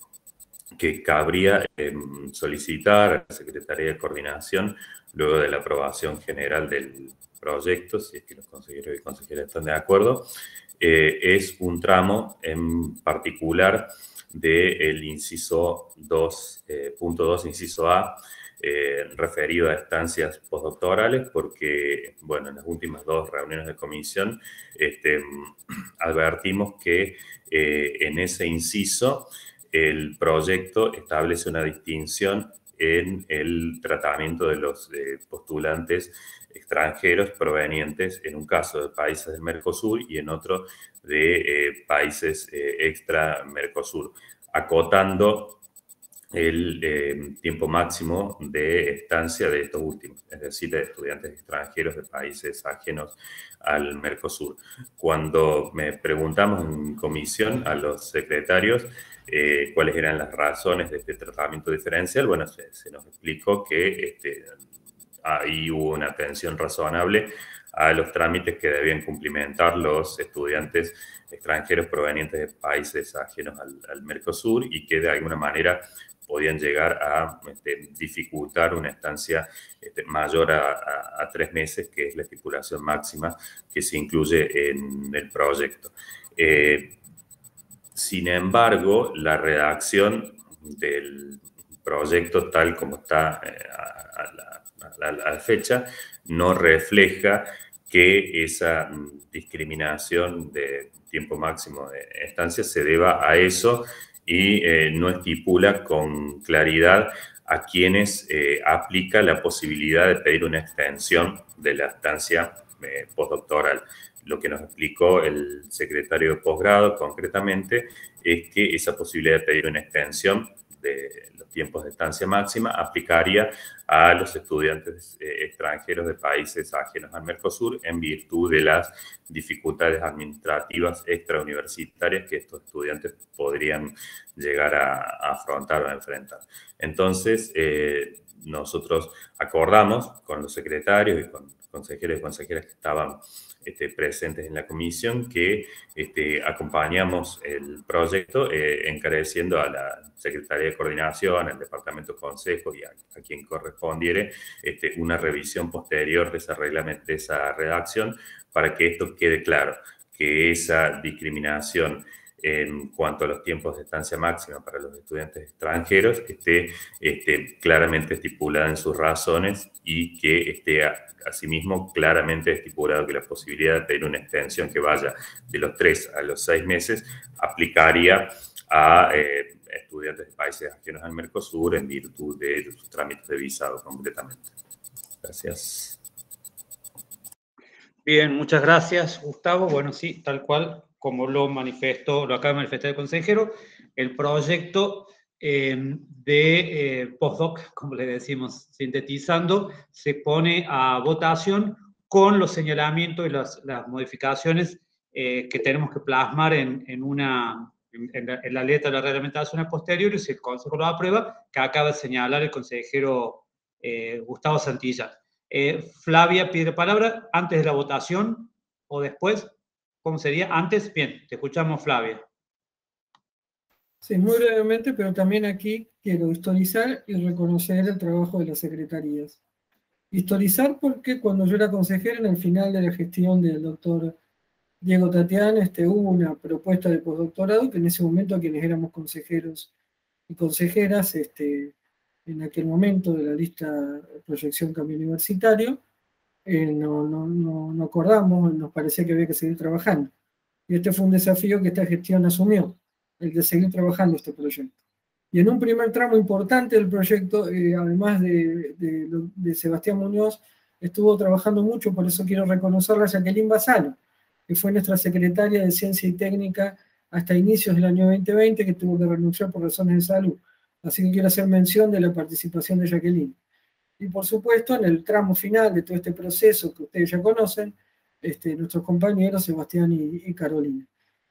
que cabría em, solicitar a la Secretaría de Coordinación luego de la aprobación general del proyecto, si es que los consejeros y consejeras están de acuerdo, eh, es un tramo en particular del inciso 2.2, eh, inciso A, eh, referido a estancias postdoctorales, porque, bueno, en las últimas dos reuniones de comisión este, advertimos que en ese inciso el proyecto establece una distinción en el tratamiento de los postulantes extranjeros provenientes, en un caso, de países del Mercosur y en otro de eh, países eh, extra-Mercosur, acotando el eh, tiempo máximo de estancia de estos últimos, es decir, de estudiantes extranjeros de países ajenos al Mercosur. Cuando me preguntamos en comisión a los secretarios, eh, cuáles eran las razones de este tratamiento diferencial. Bueno, se, nos explicó que este, ahí hubo una atención razonable a los trámites que debían cumplimentar los estudiantes extranjeros provenientes de países ajenos al, Mercosur y que de alguna manera podían llegar a este, dificultar una estancia este, mayor a, tres meses, que es la estipulación máxima que se incluye en el proyecto. Eh, sin embargo, la redacción del proyecto tal como está eh, a, la, fecha no refleja que esa discriminación de tiempo máximo de estancia se deba a eso y eh, no estipula con claridad a quienes eh, aplica la posibilidad de pedir una extensión de la estancia postdoctoral. Lo que nos explicó el secretario de posgrado concretamente es que esa posibilidad de pedir una extensión de los tiempos de estancia máxima aplicaría a los estudiantes eh, extranjeros de países ajenos al Mercosur en virtud de las dificultades administrativas extrauniversitarias que estos estudiantes podrían llegar a, afrontar o a enfrentar. Entonces, eh, nosotros acordamos con los secretarios y con consejeros y consejeras que estaban este, presentes en la comisión que este, acompañamos el proyecto eh, encareciendo a la Secretaría de Coordinación, al Departamento Consejo y a, quien correspondiere este, una revisión posterior de esa, de esa redacción para que esto quede claro, que esa discriminación en cuanto a los tiempos de estancia máxima para los estudiantes extranjeros esté, esté claramente estipulada en sus razones y que esté asimismo claramente estipulado que la posibilidad de tener una extensión que vaya de los tres a los seis meses aplicaría a eh, estudiantes de países ajenos al Mercosur en virtud de sus trámites de visado completamente. Gracias. Bien, muchas gracias, Gustavo. Bueno, sí, tal cual como lo manifestó, lo acaba de manifestar el consejero, el proyecto eh, de eh, postdoc, como le decimos, sintetizando, se pone a votación con los señalamientos y las, modificaciones eh, que tenemos que plasmar en, una, en, la, letra de la reglamentación posterior y si el Consejo lo aprueba, que acaba de señalar el consejero Gustavo Santilla. Flavia pide palabra antes de la votación o después. ¿Cómo sería? Antes, bien, te escuchamos, Flavia. Sí, muy brevemente, pero también aquí quiero historizar y reconocer el trabajo de las secretarías. Historizar porque cuando yo era consejero, en el final de la gestión del doctor Diego Tatián, este, hubo una propuesta de postdoctorado que en ese momento quienes éramos consejeros y consejeras, este, en aquel momento de la lista proyección cambio universitario, eh, no, no, no, no, acordamos, nos parecía que había que seguir trabajando. Y este fue un desafío que esta gestión asumió, el de seguir trabajando este proyecto. Y en un primer tramo importante del proyecto, eh, además de, de, Sebastián Muñoz, estuvo trabajando mucho, por eso quiero reconocerla a Jacqueline Basalo, que fue nuestra secretaria de Ciencia y Técnica hasta inicios del año 2020, que tuvo que renunciar por razones de salud. Así que quiero hacer mención de la participación de Jacqueline. Y por supuesto, en el tramo final de todo este proceso que ustedes ya conocen, este, nuestros compañeros Sebastián y Carolina.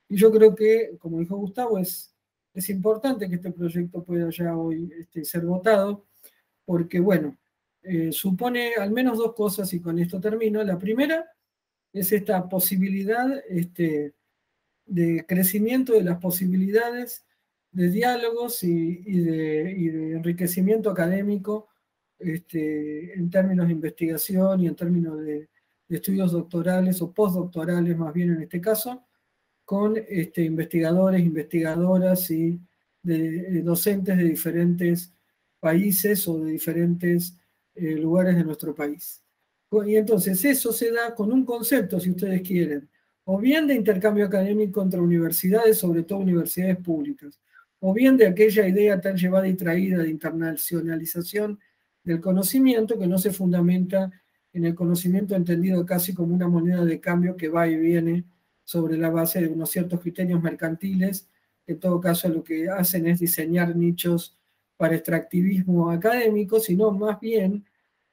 Y yo creo que, como dijo Gustavo, es es importante que este proyecto pueda ya hoy este, ser votado, porque, bueno, eh, supone al menos dos cosas y con esto termino. La primera es esta posibilidad este, de crecimiento de las posibilidades de diálogos y, de, enriquecimiento académico este, en términos de investigación y en términos de, de estudios doctorales o postdoctorales, más bien en este caso, con este, investigadores, investigadoras y de, eh, docentes de diferentes países o de diferentes eh, lugares de nuestro país. Y entonces eso se da con un concepto, si ustedes quieren, o bien de intercambio académico entre universidades, sobre todo universidades públicas, o bien de aquella idea tan llevada y traída de internacionalización del conocimiento que no se fundamenta en el conocimiento entendido casi como una moneda de cambio que va y viene sobre la base de unos ciertos criterios mercantiles, en todo caso lo que hacen es diseñar nichos para extractivismo académico, sino más bien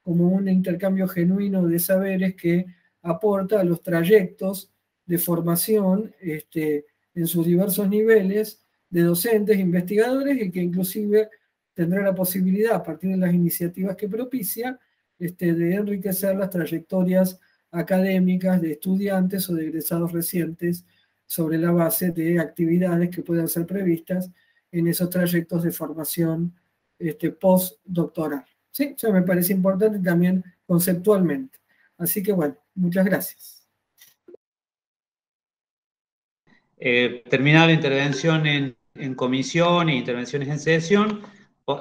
como un intercambio genuino de saberes que aporta a los trayectos de formación este, en sus diversos niveles de docentes, investigadores y que inclusive tendrá la posibilidad, a partir de las iniciativas que propicia, este, de enriquecer las trayectorias académicas de estudiantes o de egresados recientes sobre la base de actividades que puedan ser previstas en esos trayectos de formación este, postdoctoral. ¿Sí? Eso me parece importante también conceptualmente. Así que bueno, muchas gracias. Eh, terminada la intervención en, en comisión e intervenciones en sesión,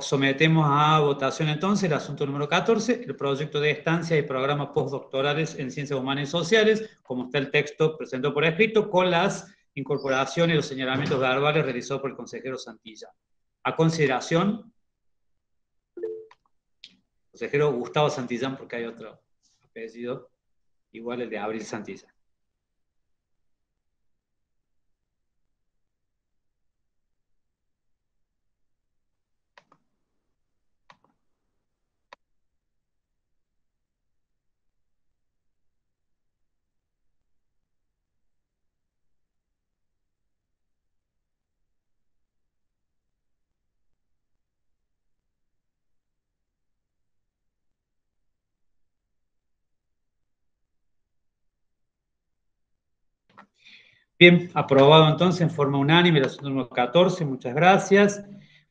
Sometemos a votación entonces el asunto número 14, el proyecto de estancia y programas postdoctorales en ciencias humanas y sociales, como está el texto presentado por escrito, con las incorporaciones y los señalamientos verbales realizados por el consejero Santilla. A consideración, consejero Gustavo Santillán, porque hay otro apellido, igual el de Abril Santillán. Bien, aprobado entonces en forma unánime el asunto número 14, muchas gracias.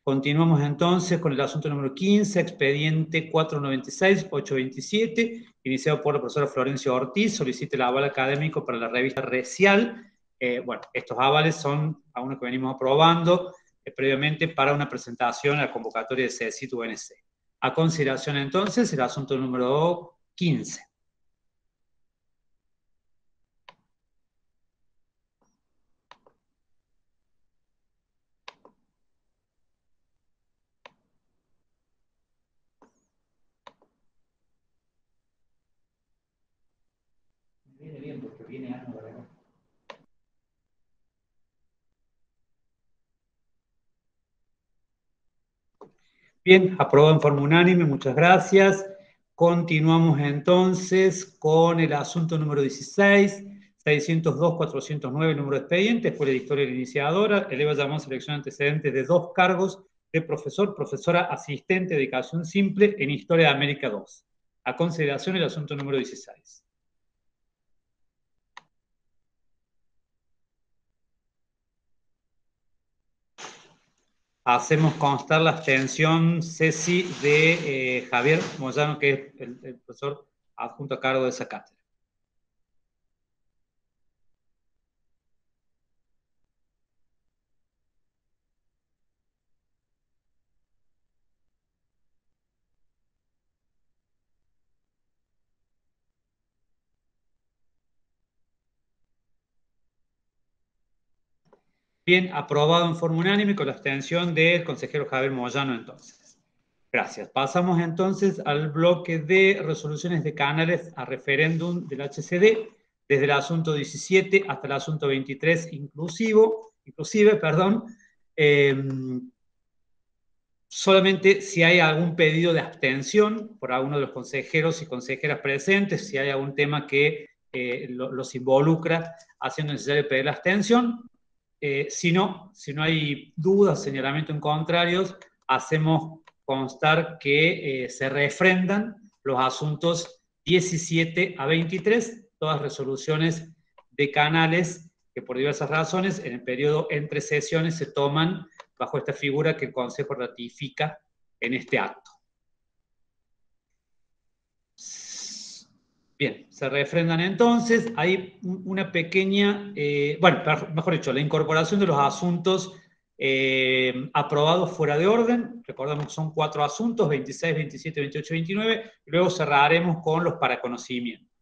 Continuamos entonces con el asunto número 15, expediente 496-827, iniciado por la profesora Florencia Ortiz, solicita el aval académico para la revista Recial. Eh, bueno, estos avales son a uno que venimos aprobando eh, previamente para una presentación a la convocatoria de CECIT UNC. A consideración entonces el asunto número 15. Bien, aprobado en forma unánime, muchas gracias. Continuamos entonces con el asunto número 16, 602-409, número de expediente, fue la de la iniciadora, eleva llamado selección antecedente de dos cargos de profesor, profesora asistente de educación simple en Historia de América 2. A consideración el asunto número 16. Hacemos constar la abstención Ceci de eh, Javier Moyano, que es el, el profesor adjunto a cargo de esa cátedra. Bien, aprobado en forma unánime con la abstención del consejero Javier Moyano entonces. Gracias. Pasamos entonces al bloque de resoluciones de canales a referéndum del HCD, desde el asunto 17 hasta el asunto 23 inclusivo, inclusive, perdón. Eh, solamente si hay algún pedido de abstención por alguno de los consejeros y consejeras presentes, si hay algún tema que eh, lo, los involucra haciendo necesario pedir la abstención, eh, si no, hay dudas, señalamientos en contrarios, hacemos constar que eh, se refrendan los asuntos 17 a 23, todas resoluciones de canales que por diversas razones en el periodo entre sesiones se toman bajo esta figura que el Consejo ratifica en este acto. Bien, se refrendan entonces. Hay una pequeña, eh, bueno, mejor dicho, la incorporación de los asuntos eh, aprobados fuera de orden. Recordamos que son cuatro asuntos, 26, 27, 28, 29. Y luego cerraremos con los para conocimiento.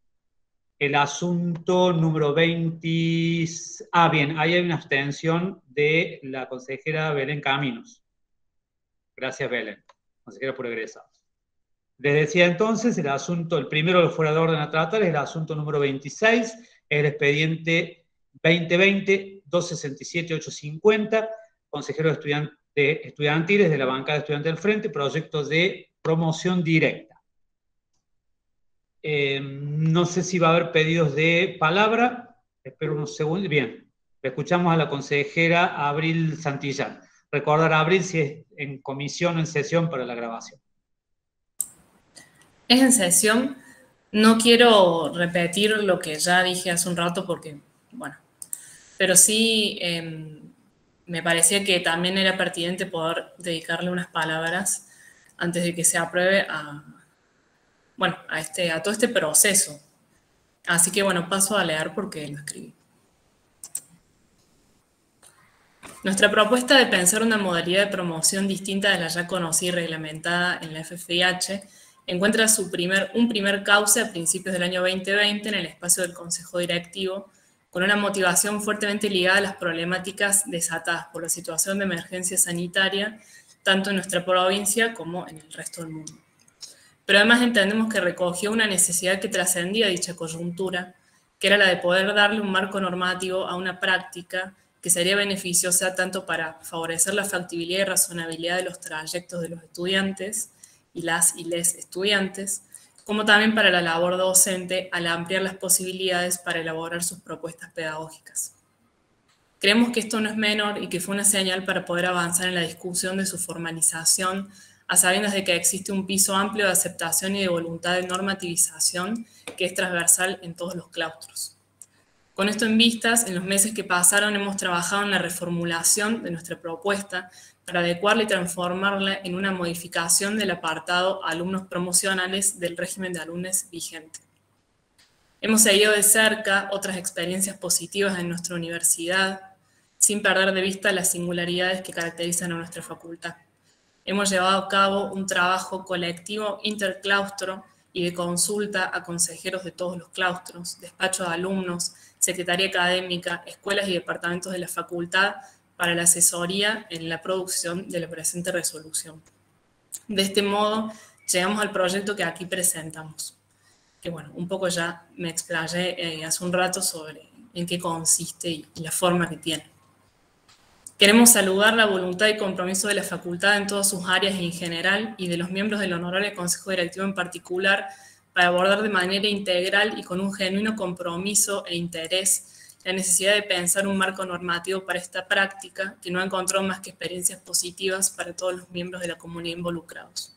El asunto número 20. Ah, bien, ahí hay una abstención de la consejera Belén Caminos. Gracias, Belén, consejera por egresados. Les decía entonces, el asunto, el primero de fuera de orden a tratar es el asunto número 26, el expediente 2020-267-850, consejero de, estudiantiles de la bancada de estudiantes del Frente, proyecto de promoción directa. Eh, no sé si va a haber pedidos de palabra, espero unos segundos. Bien, escuchamos a la consejera Abril Santillán. Recordar a Abril si es en comisión o en sesión para la grabación. Es en sesión. No quiero repetir lo que ya dije hace un rato porque, bueno, pero sí eh, me parecía que también era pertinente poder dedicarle unas palabras antes de que se apruebe a, bueno, a, este, a todo este proceso. Así que, bueno, paso a leer porque lo escribí. Nuestra propuesta de pensar una modalidad de promoción distinta de la ya conocida y reglamentada en la FFIH encuentra su primer, un primer cauce a principios del año 2020 en el espacio del Consejo Directivo, con una motivación fuertemente ligada a las problemáticas desatadas por la situación de emergencia sanitaria, tanto en nuestra provincia como en el resto del mundo. Pero además entendemos que recogió una necesidad que trascendía dicha coyuntura, que era la de poder darle un marco normativo a una práctica que sería beneficiosa tanto para favorecer la factibilidad y razonabilidad de los trayectos de los estudiantes, y las y les estudiantes, como también para la labor docente al ampliar las posibilidades para elaborar sus propuestas pedagógicas. Creemos que esto no es menor y que fue una señal para poder avanzar en la discusión de su formalización, a sabiendas de que existe un piso amplio de aceptación y de voluntad de normativización que es transversal en todos los claustros. Con esto en vistas, en los meses que pasaron hemos trabajado en la reformulación de nuestra propuesta para adecuarla y transformarla en una modificación del apartado alumnos promocionales del régimen de alumnos vigente. Hemos seguido de cerca otras experiencias positivas en nuestra universidad, sin perder de vista las singularidades que caracterizan a nuestra facultad. Hemos llevado a cabo un trabajo colectivo interclaustro y de consulta a consejeros de todos los claustros, despachos de alumnos, secretaría académica, escuelas y departamentos de la facultad para la asesoría en la producción de la presente resolución. De este modo, llegamos al proyecto que aquí presentamos, que bueno, un poco ya me explayé eh, hace un rato sobre en qué consiste y la forma que tiene. Queremos saludar la voluntad y compromiso de la facultad en todas sus áreas en general y de los miembros del Honorable Consejo Directivo en particular para abordar de manera integral y con un genuino compromiso e interés la necesidad de pensar un marco normativo para esta práctica que no encontró más que experiencias positivas para todos los miembros de la comunidad involucrados.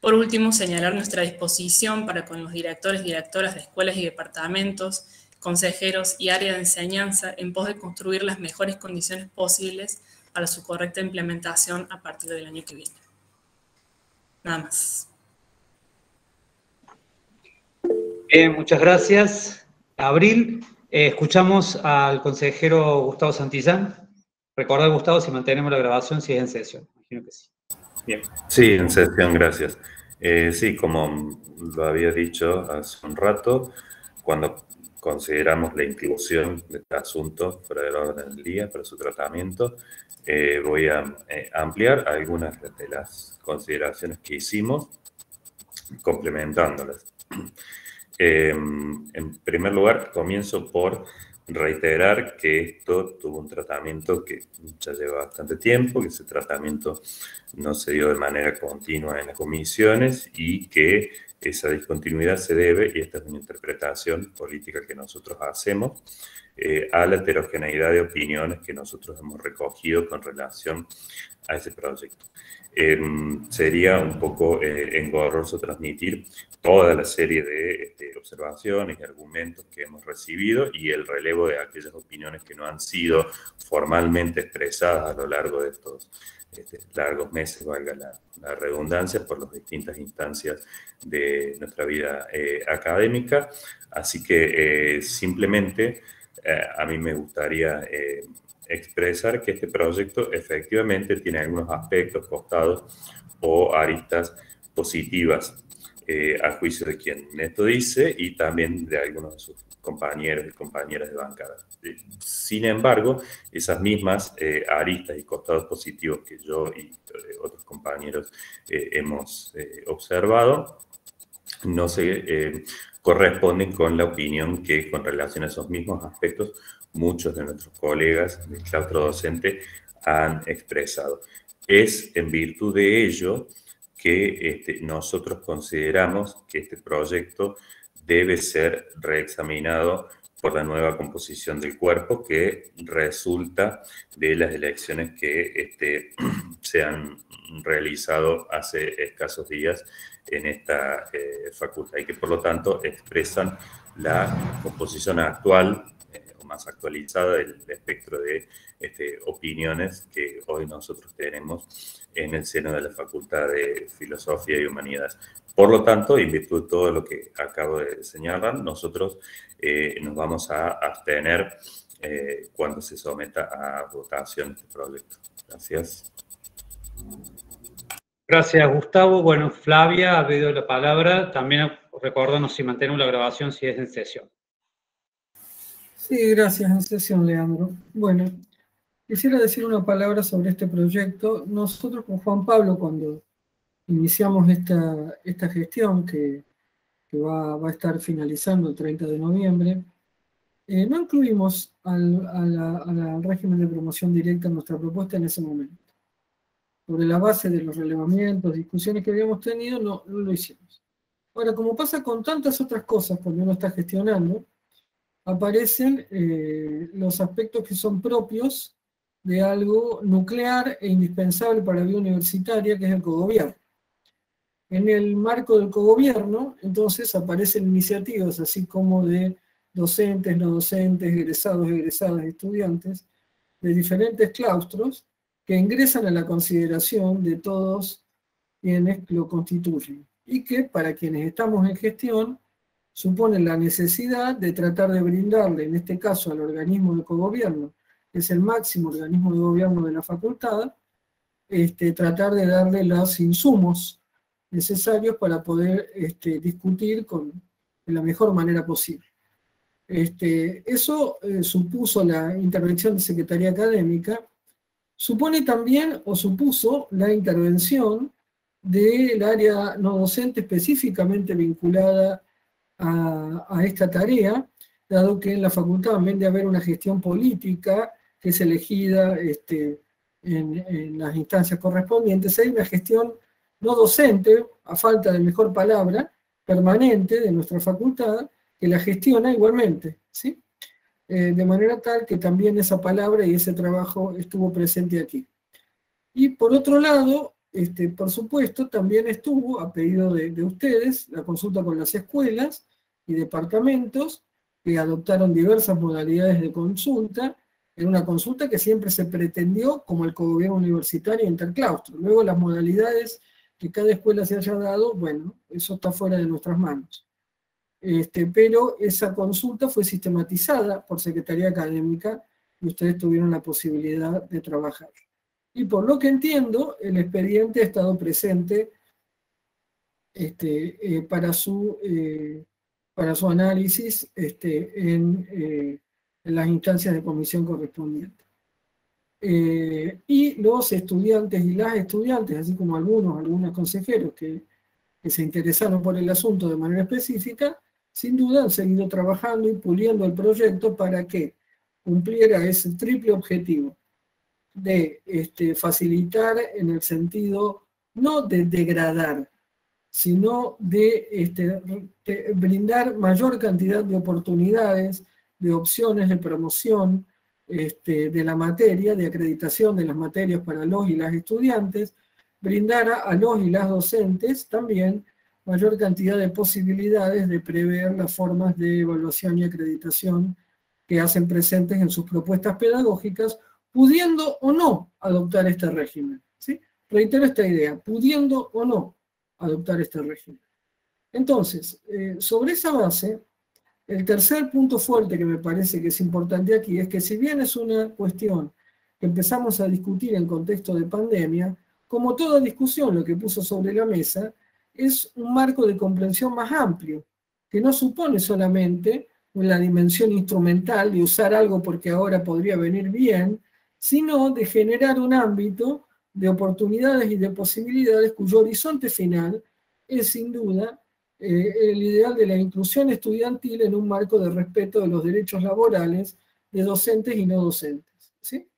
Por último, señalar nuestra disposición para con los directores directoras de escuelas y departamentos, consejeros y área de enseñanza en pos de construir las mejores condiciones posibles para su correcta implementación a partir del año que viene. Nada más. Bien, muchas gracias. Abril, eh, escuchamos al consejero Gustavo Santillán. Recordad, Gustavo, si mantenemos la grabación, si es en sesión. Imagino que sí. Bien. Sí, en sesión, gracias. Eh, sí, como lo había dicho hace un rato, cuando consideramos la inclusión de este asunto fuera del orden del día para su tratamiento, eh, voy a eh, ampliar algunas de las consideraciones que hicimos, complementándolas. En primer lugar, comienzo por reiterar que esto tuvo un tratamiento que ya lleva bastante tiempo, que ese tratamiento no se dio de manera continua en las comisiones y que esa discontinuidad se debe, y esta es una interpretación política que nosotros hacemos, eh, a la heterogeneidad de opiniones que nosotros hemos recogido con relación a ese proyecto. Em, sería un poco eh, engorroso transmitir toda la serie de este, observaciones y argumentos que hemos recibido y el relevo de aquellas opiniones que no han sido formalmente expresadas a lo largo de estos este, largos meses, valga la, redundancia, por las distintas instancias de nuestra vida eh, académica. Así que eh, simplemente a mí me gustaría expresar que este proyecto efectivamente tiene algunos aspectos, costados o aristas positivas eh, a juicio de quien esto dice y también de algunos de sus compañeros y compañeras de bancada. Eh, sin embargo, esas mismas eh, aristas y costados positivos que yo y otros compañeros hemos observado no se corresponden con la opinión que con relación a esos mismos aspectos muchos de nuestros colegas del claustro docente han expresado. Es en virtud de ello que este, nosotros consideramos que este proyecto debe ser reexaminado por la nueva composición del cuerpo que resulta de las elecciones que este, se han realizado hace escasos días en esta eh, facultad y que por lo tanto expresan la composición actual más actualizada del, espectro de este, opiniones que hoy nosotros tenemos en el seno de la Facultad de Filosofía y Humanidades. Por lo tanto, en virtud de todo lo que acabo de señalar, nosotros eh, nos vamos a abstener eh, cuando se someta a votación este proyecto. Gracias. Gracias, Gustavo. Bueno, Flavia ha pedido la palabra. También recordamos si mantenemos la grabación si es en sesión. Sí, gracias, en sesión, Leandro. Bueno, quisiera decir una palabra sobre este proyecto. Nosotros con Juan Pablo, cuando iniciamos esta, esta gestión que, va, a estar finalizando el 30 de noviembre, eh, no incluimos al, al, régimen de promoción directa en nuestra propuesta en ese momento. Sobre la base de los relevamientos, discusiones que habíamos tenido, no, no lo hicimos. Ahora, como pasa con tantas otras cosas cuando uno está gestionando, aparecen eh, los aspectos que son propios de algo nuclear e indispensable para la vida universitaria, que es el cogobierno. En el marco del cogobierno, entonces, aparecen iniciativas, así como de docentes, no docentes, egresados, egresadas, estudiantes, de diferentes claustros, que ingresan a la consideración de todos quienes lo constituyen. Y que para quienes estamos en gestión, supone la necesidad de tratar de brindarle, en este caso al organismo de cogobierno, que es el máximo organismo de gobierno de la facultad, este, tratar de darle los insumos necesarios para poder este, discutir con, de la mejor manera posible. Este, eso eh, supuso la intervención de Secretaría Académica, supone también o supuso la intervención del área no docente específicamente vinculada a, esta tarea, dado que en la facultad, también de haber una gestión política que es elegida este, en, las instancias correspondientes, hay una gestión no docente, a falta de mejor palabra, permanente de nuestra facultad, que la gestiona igualmente, ¿sí? Eh, de manera tal que también esa palabra y ese trabajo estuvo presente aquí. Y por otro lado, este, por supuesto, también estuvo, a pedido de, ustedes, la consulta con las escuelas y departamentos que adoptaron diversas modalidades de consulta Era una consulta que siempre se pretendió como el cogobierno universitario interclaustro. Luego las modalidades que cada escuela se haya dado, bueno, eso está fuera de nuestras manos. Este, pero esa consulta fue sistematizada por Secretaría Académica y ustedes tuvieron la posibilidad de trabajar. Y por lo que entiendo, el expediente ha estado presente este, eh, para, su, eh, para su análisis este, en, eh, en, las instancias de comisión correspondientes. y los estudiantes y las estudiantes, así como algunos, algunos consejeros que, que se interesaron por el asunto de manera específica, sin duda han seguido trabajando y puliendo el proyecto para que cumpliera ese triple objetivo de este, facilitar en el sentido no de degradar, sino de, este, brindar mayor cantidad de oportunidades, de opciones de promoción este, de la materia, de acreditación de las materias para los y las estudiantes, brindar a los y las docentes también mayor cantidad de posibilidades de prever las formas de evaluación y acreditación que hacen presentes en sus propuestas pedagógicas, pudiendo o no adoptar este régimen. Reitero esta idea, pudiendo o no adoptar este régimen. Entonces, eh, sobre esa base, el tercer punto fuerte que me parece que es importante aquí es que si bien es una cuestión que empezamos a discutir en contexto de pandemia, como toda discusión lo que puso sobre la mesa es un marco de comprensión más amplio, que no supone solamente la dimensión instrumental de usar algo porque ahora podría venir bien, sino de generar un ámbito de oportunidades y de posibilidades cuyo horizonte final es sin duda eh, el ideal de la inclusión estudiantil en un marco de respeto de los derechos laborales de docentes y no docentes. ¿sí?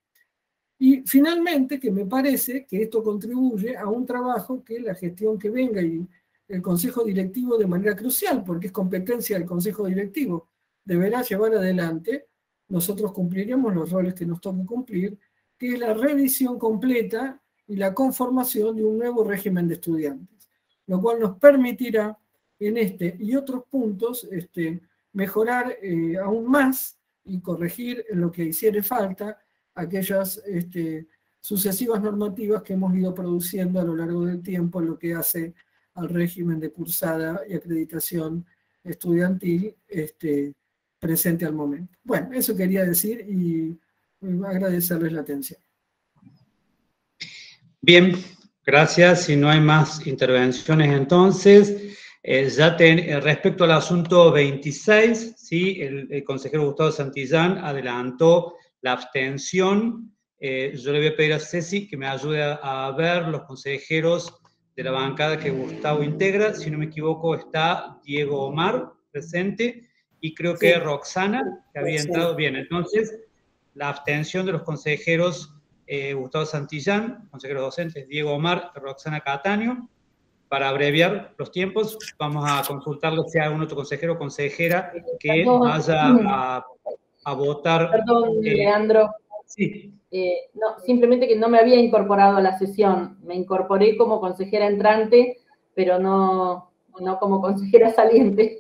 Y finalmente, que me parece que esto contribuye a un trabajo que la gestión que venga y el Consejo Directivo de manera crucial, porque es competencia del Consejo Directivo, deberá llevar adelante, nosotros cumpliremos los roles que nos toca cumplir, que es la revisión completa y la conformación de un nuevo régimen de estudiantes, lo cual nos permitirá en este y otros puntos este, mejorar eh, aún más y corregir en lo que hiciere falta aquellas este, sucesivas normativas que hemos ido produciendo a lo largo del tiempo en lo que hace al régimen de cursada y acreditación estudiantil este, presente al momento. Bueno, eso quería decir y agradecerles la atención. Bien, gracias. Si no hay más intervenciones, entonces, eh, ya eh, respecto al asunto 26, ¿sí? el consejero Gustavo Santillán adelantó la abstención. Eh, yo le voy a pedir a Ceci que me ayude a, ver los consejeros de la bancada que Gustavo integra. Si no me equivoco, está Diego Omar presente y creo que Roxana, que había entrado bien. Entonces, la abstención de los consejeros eh, Gustavo Santillán, consejeros docentes Diego Omar, Roxana Cataño. Para abreviar los tiempos, vamos a consultarlo si hay algún otro consejero o consejera que vaya a a votar. Perdón, eh, Leandro. Sí. Eh, no, simplemente que no me había incorporado a la sesión. Me incorporé como consejera entrante, pero no, no como consejera saliente.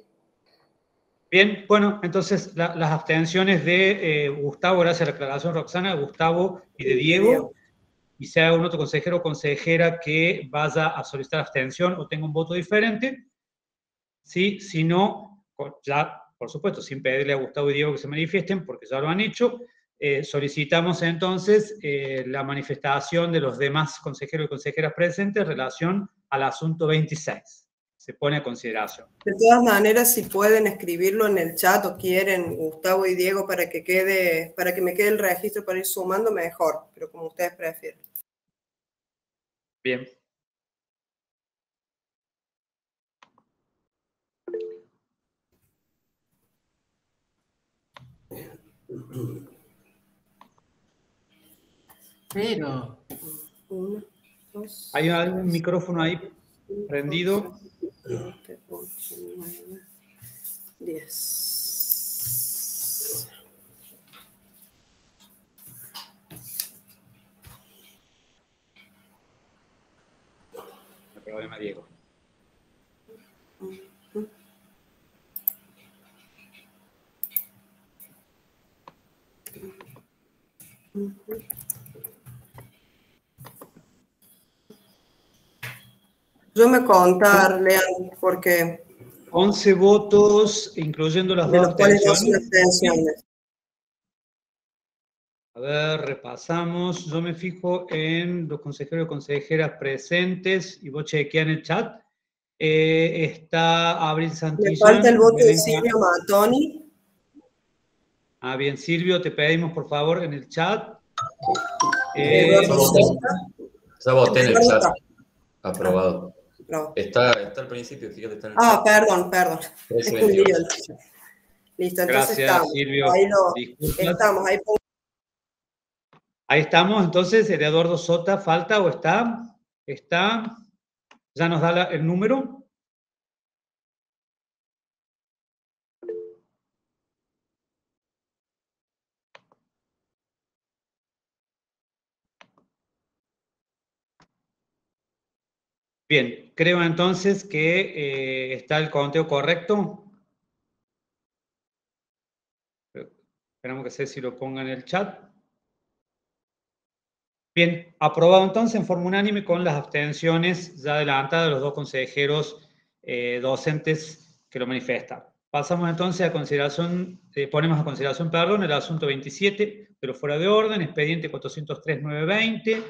Bien, bueno, entonces las abstenciones de eh, Gustavo, gracias a la aclaración Roxana, Gustavo y de Diego, y sea algún otro consejero o consejera que vaya a solicitar abstención o tenga un voto diferente, ¿sí? si no, ya por supuesto, sin pedirle a Gustavo y Diego que se manifiesten, porque ya lo han hecho, eh, solicitamos entonces eh, la manifestación de los demás consejeros y consejeras presentes en relación al asunto 26. Se pone a consideración. De todas maneras, si pueden escribirlo en el chat o quieren, Gustavo y Diego, para que, quede, para que me quede el registro para ir sumando, mejor, pero como ustedes prefieren. Bien. Pero. Hay algún micrófono ahí prendido. 10. problema, Diego. Yo me contar, Lean, porque... 11 votos, incluyendo las dos abstenciones. A ver, repasamos. Yo me fijo en los consejeros y consejeras presentes y vos chequean el chat. Eh, está Abril Santillán. Me falta el voto de Silvio Matoni. Ah, bien, Silvio, te pedimos por favor en el chat. Eh, ya voté en el chat. Aprobado. Está, está al principio, fíjate, está en el Ah, perdón, perdón. Listo, entonces Gracias, estamos. Silvio. Ahí, lo, estamos, ahí Ahí estamos, entonces, el Eduardo Sota, ¿falta o está? Está. ¿Ya nos da la- el número? Bien, creo entonces que eh, está el conteo correcto. Esperamos que Ceci lo ponga en el chat. Bien, aprobado entonces en forma unánime con las abstenciones ya adelantadas de los dos consejeros eh, docentes que lo manifestan. Pasamos entonces a consideración, eh, ponemos a consideración, perdón, el asunto 27, pero fuera de orden, expediente 403-920,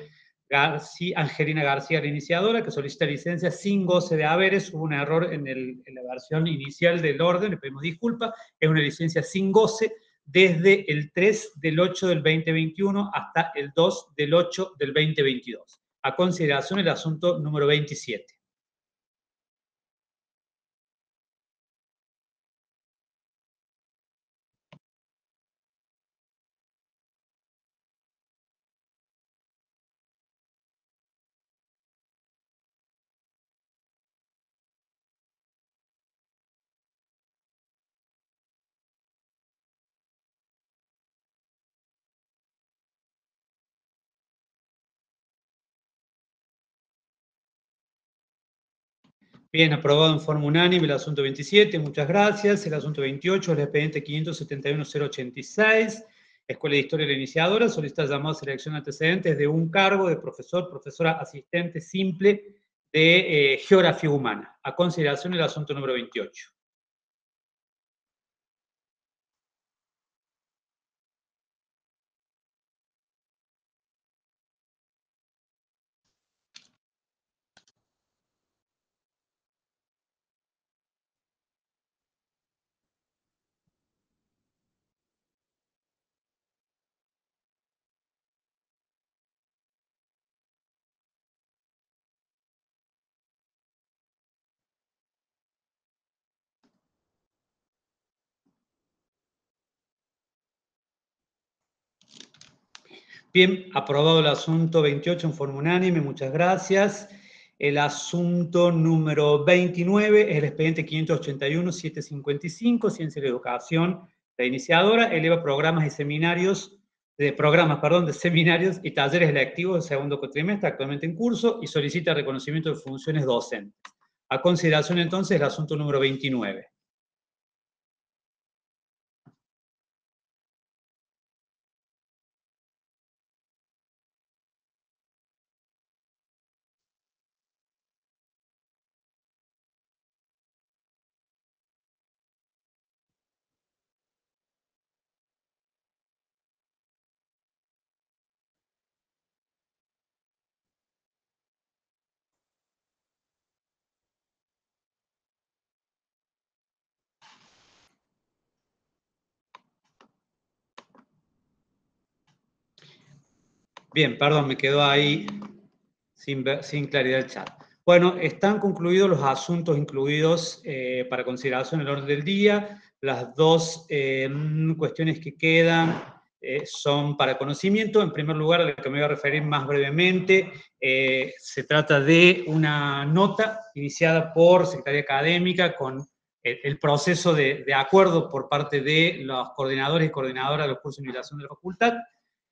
García, Angelina García, la iniciadora, que solicita licencia sin goce de haberes. Hubo un error en, el- en la versión inicial del orden, le pedimos disculpas. Es una licencia sin goce desde el 3 del 8 del 2021 hasta el 2 del 8 del 2022. A consideración el asunto número 27. Bien, aprobado en forma unánime el asunto 27, muchas gracias. El asunto 28, el expediente 571-086, Escuela de Historia de la Iniciadora, solicita llamado a selección de antecedentes de un cargo de profesor, profesora asistente simple de eh, Geografía Humana. A consideración el asunto número 28. Bien, aprobado el asunto 28 en forma unánime, muchas gracias. El asunto número 29 es el expediente 581-755, Ciencia y Educación, la iniciadora, eleva programas y seminarios, de programas, perdón, de seminarios y talleres electivos del segundo cuatrimestre actualmente en curso y solicita reconocimiento de funciones docentes. A consideración entonces el asunto número 29. Bien, perdón, me quedó ahí sin, sin claridad el chat. Bueno, están concluidos los asuntos incluidos eh, para consideración en el orden del día. Las dos eh, cuestiones que quedan eh, son para conocimiento. En primer lugar, a la que me voy a referir más brevemente, eh, se trata de una nota iniciada por Secretaría Académica con el, el proceso de, de acuerdo por parte de los coordinadores y coordinadoras de los cursos de inmigración de la facultad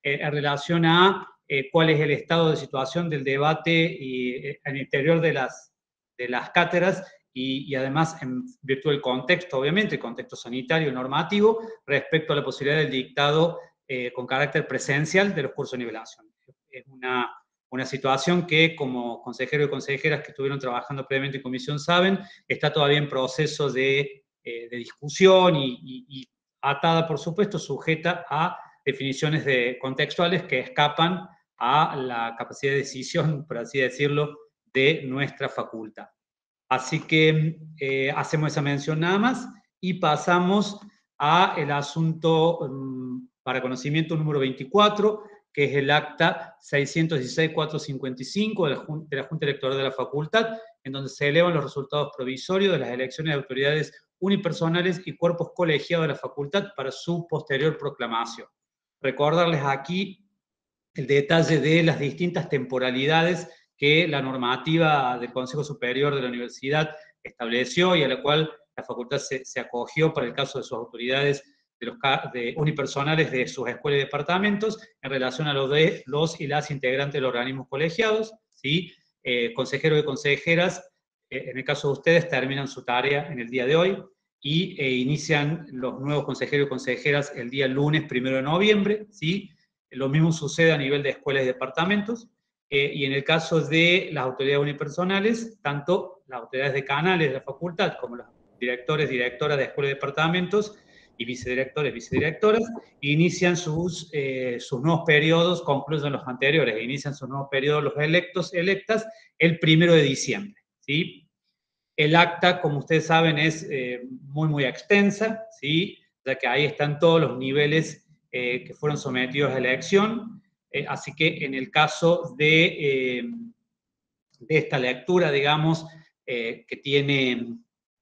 eh, en relación a eh, cuál es el estado de situación del debate y, eh, en el interior de las, de las cátedras y, y además en virtud del contexto, obviamente, el contexto sanitario y normativo, respecto a la posibilidad del dictado con carácter presencial de los cursos de nivelación. Es una, una situación que, como consejeros y consejeras que estuvieron trabajando previamente en comisión saben, está todavía en proceso de, de discusión y, y, atada, por supuesto, sujeta a definiciones de, contextuales que escapan a la capacidad de decisión, por así decirlo, de nuestra facultad. Así que eh, hacemos esa mención nada más y pasamos a el asunto um, para conocimiento número 24, que es el acta 616-455 de, la, de la Junta Electoral de la Facultad, en donde se elevan los resultados provisorios de las elecciones de autoridades unipersonales y cuerpos colegiados de la facultad para su posterior proclamación. Recordarles aquí el detalle de las distintas temporalidades que la normativa del Consejo Superior de la Universidad estableció y a la cual la facultad se, acogió para el caso de sus autoridades de los de unipersonales de sus escuelas y departamentos en relación a lo de los y las integrantes de los organismos colegiados, ¿sí? Eh, consejeros y consejeras, eh, en el caso de ustedes, terminan su tarea en el día de hoy y eh, inician los nuevos consejeros y consejeras el día lunes primero de noviembre, ¿sí? Lo mismo sucede a nivel de escuelas y departamentos. Eh, y en el caso de las autoridades unipersonales, tanto las autoridades de canales de la facultad como los directores, directoras de escuelas y departamentos y vicedirectores, vicedirectoras, inician sus, eh, sus nuevos periodos, concluyen los anteriores, inician sus nuevos periodos los electos, electas, el primero de diciembre. ¿sí? El acta, como ustedes saben, es eh, muy, muy extensa, ¿sí? ya que ahí están todos los niveles que fueron sometidos a elección, eh, así que en el caso de, eh, de esta lectura, digamos, eh, que, tiene,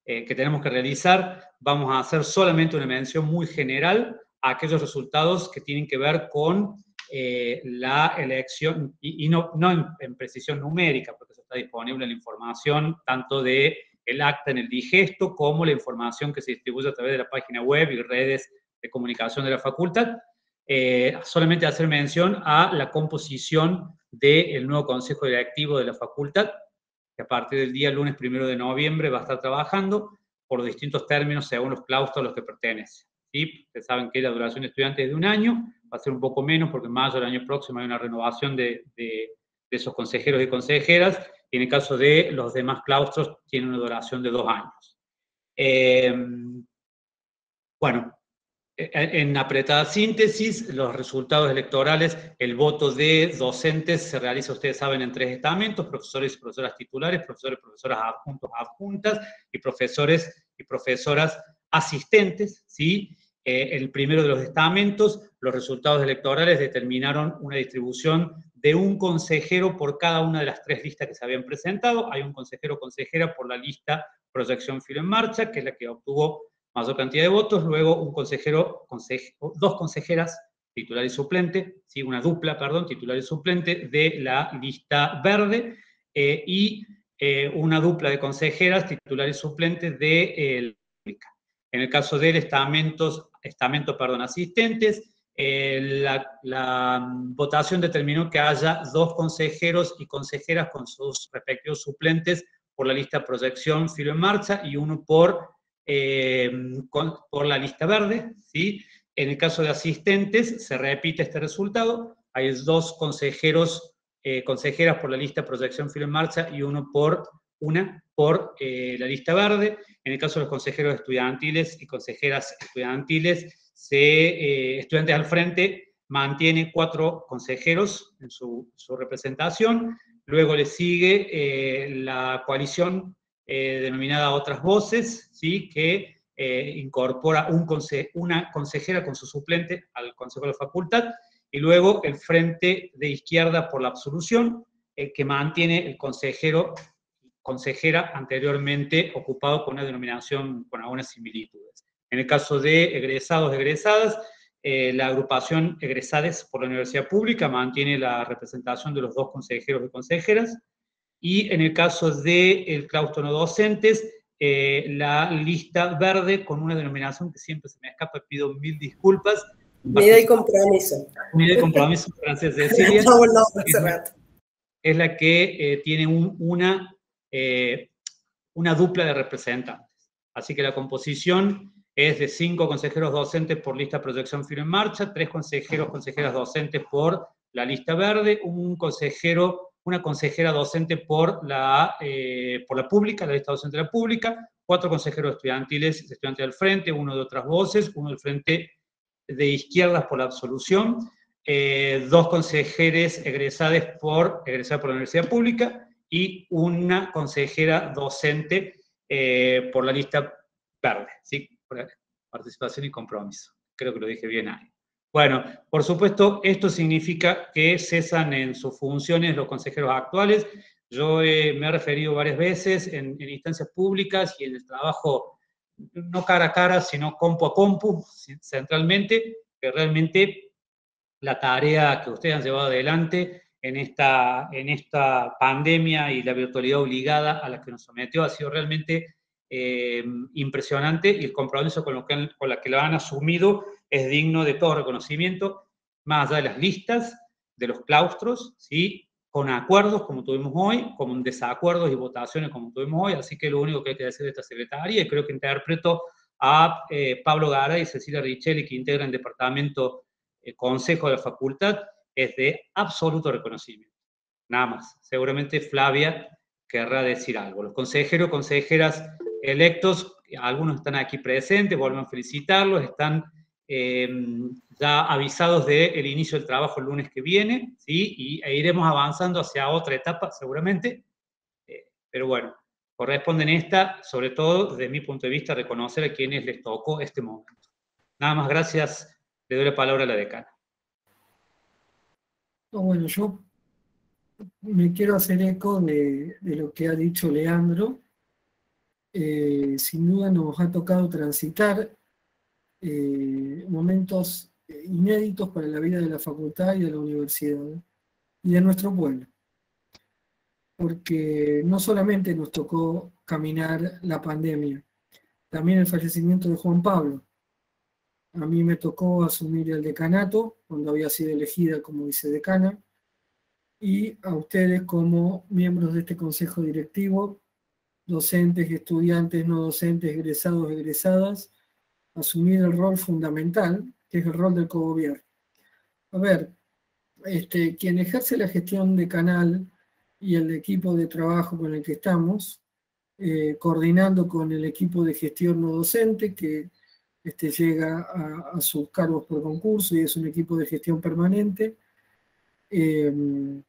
que tenemos que realizar, vamos a hacer solamente una mención muy general a aquellos resultados que tienen que ver con la elección, y, no, no en, precisión numérica, porque está disponible en la información tanto de el acta en el digesto como la información que se distribuye a través de la página web y redes de comunicación de la facultad, eh, solamente hacer mención a la composición del nuevo Consejo Directivo de la Facultad, que a partir del día lunes primero de noviembre va a estar trabajando por distintos términos según los claustros a los que pertenece. ¿sí? Ustedes saben que la duración de estudiantes es de un año, va a ser un poco menos porque en mayo del año próximo hay una renovación de, de, esos consejeros y consejeras, y en el caso de los demás claustros tiene una duración de dos años. Eh, bueno, en apretada síntesis, los resultados electorales, el voto de docentes se realiza, ustedes saben, en tres estamentos, profesores y profesoras titulares, profesores y profesoras adjuntos, adjuntas, y profesores y profesoras asistentes, ¿sí? Eh, el primero de los estamentos, los resultados electorales determinaron una distribución de un consejero por cada una de las tres listas que se habían presentado. Hay un consejero consejera por la lista Proyección Filo en Marcha, que es la que obtuvo mayor cantidad de votos, luego un consejero, dos consejeras, titular y suplente, ¿sí? una dupla, perdón, titular y suplente de la lista verde, eh, y eh, una dupla de consejeras, titular y suplente de eh, En el caso del estamentos, estamento, perdón, asistentes, la, la, votación determinó que haya dos consejeros y consejeras con sus respectivos suplentes por la lista proyección filo en marcha y uno por eh, por la lista verde. ¿sí? En el caso de asistentes, se repite este resultado. Hay dos consejeros, eh, consejeras por la lista proyección en marcha y uno por una por eh, la lista verde. En el caso de los consejeros estudiantiles y consejeras estudiantiles, se, estudiantes al frente mantiene cuatro consejeros en su, su representación. Luego le sigue la coalición eh, denominada Otras Voces, ¿sí? que eh, incorpora un una consejera con su suplente al Consejo de la Facultad, y luego el Frente de Izquierda por la Absolución, eh, que mantiene el consejero consejera anteriormente ocupado con una denominación con algunas similitudes. En el caso de egresados, egresadas, la agrupación egresades por la universidad pública mantiene la representación de los dos consejeros y consejeras, y en el caso del el claustro no docentes, eh, la lista verde con una denominación que siempre se me escapa, pido mil disculpas. Unidad y compromiso. Unidad y compromiso, gracias Cecilia. es, la que eh, tiene una, eh, una dupla de representantes. Así que la composición es de cinco consejeros docentes por lista proyección firme en marcha, tres consejeros, consejeras docentes por la lista verde, un consejero, una consejera docente por la, eh, por la pública, la lista docente de la pública, cuatro consejeros estudiantiles, estudiantes del frente, uno de otras voces, uno del frente de izquierdas por la absolución, eh, dos consejeres egresados por, egresadas por la universidad pública y una consejera docente eh, por la lista verde, ¿sí? por participación y compromiso. Creo que lo dije bien ahí. Bueno, por supuesto, esto significa que cesan en sus funciones los consejeros actuales. Yo me he referido varias veces en, en, instancias públicas y en el trabajo, no cara a cara, sino compu a compu, centralmente, que realmente la tarea que ustedes han llevado adelante en esta, en esta pandemia y la virtualidad obligada a la que nos sometió ha sido realmente eh, impresionante y el compromiso con, lo que, con la que lo han asumido es digno de todo reconocimiento, más allá de las listas, de los claustros, ¿sí? con acuerdos como tuvimos hoy, con desacuerdos y votaciones como tuvimos hoy, así que lo único que hay que decir de esta secretaria, y creo que interpreto a eh, Pablo Gara y Cecilia Richelli, que integran el departamento eh, consejo de la facultad, es de absoluto reconocimiento. Nada más. Seguramente Flavia querrá decir algo. Los consejeros, consejeras electos, algunos están aquí presentes, vuelvo a felicitarlos, están eh, ya avisados del inicio del trabajo el lunes que viene, ¿sí? Y e iremos avanzando hacia otra etapa seguramente, eh, pero bueno, corresponden esta, sobre todo desde mi punto de vista, reconocer a quienes les tocó este momento. Nada más, gracias. Le doy la palabra a la decana. bueno, yo me quiero hacer eco de, de lo que ha dicho Leandro eh, sin duda nos ha tocado transitar eh, momentos inéditos para la vida de la facultad y de la universidad y de nuestro pueblo. Porque no solamente nos tocó caminar la pandemia, también el fallecimiento de Juan Pablo. A mí me tocó asumir el decanato cuando había sido elegida como vicedecana y a ustedes como miembros de este consejo directivo docentes, estudiantes, no docentes, egresados, egresadas, asumir el rol fundamental, que es el rol del cogobierno. A ver, este, quien ejerce la gestión de canal y el equipo de trabajo con el que estamos, eh, coordinando con el equipo de gestión no docente que este, llega a, sus cargos por concurso y es un equipo de gestión permanente. Eh,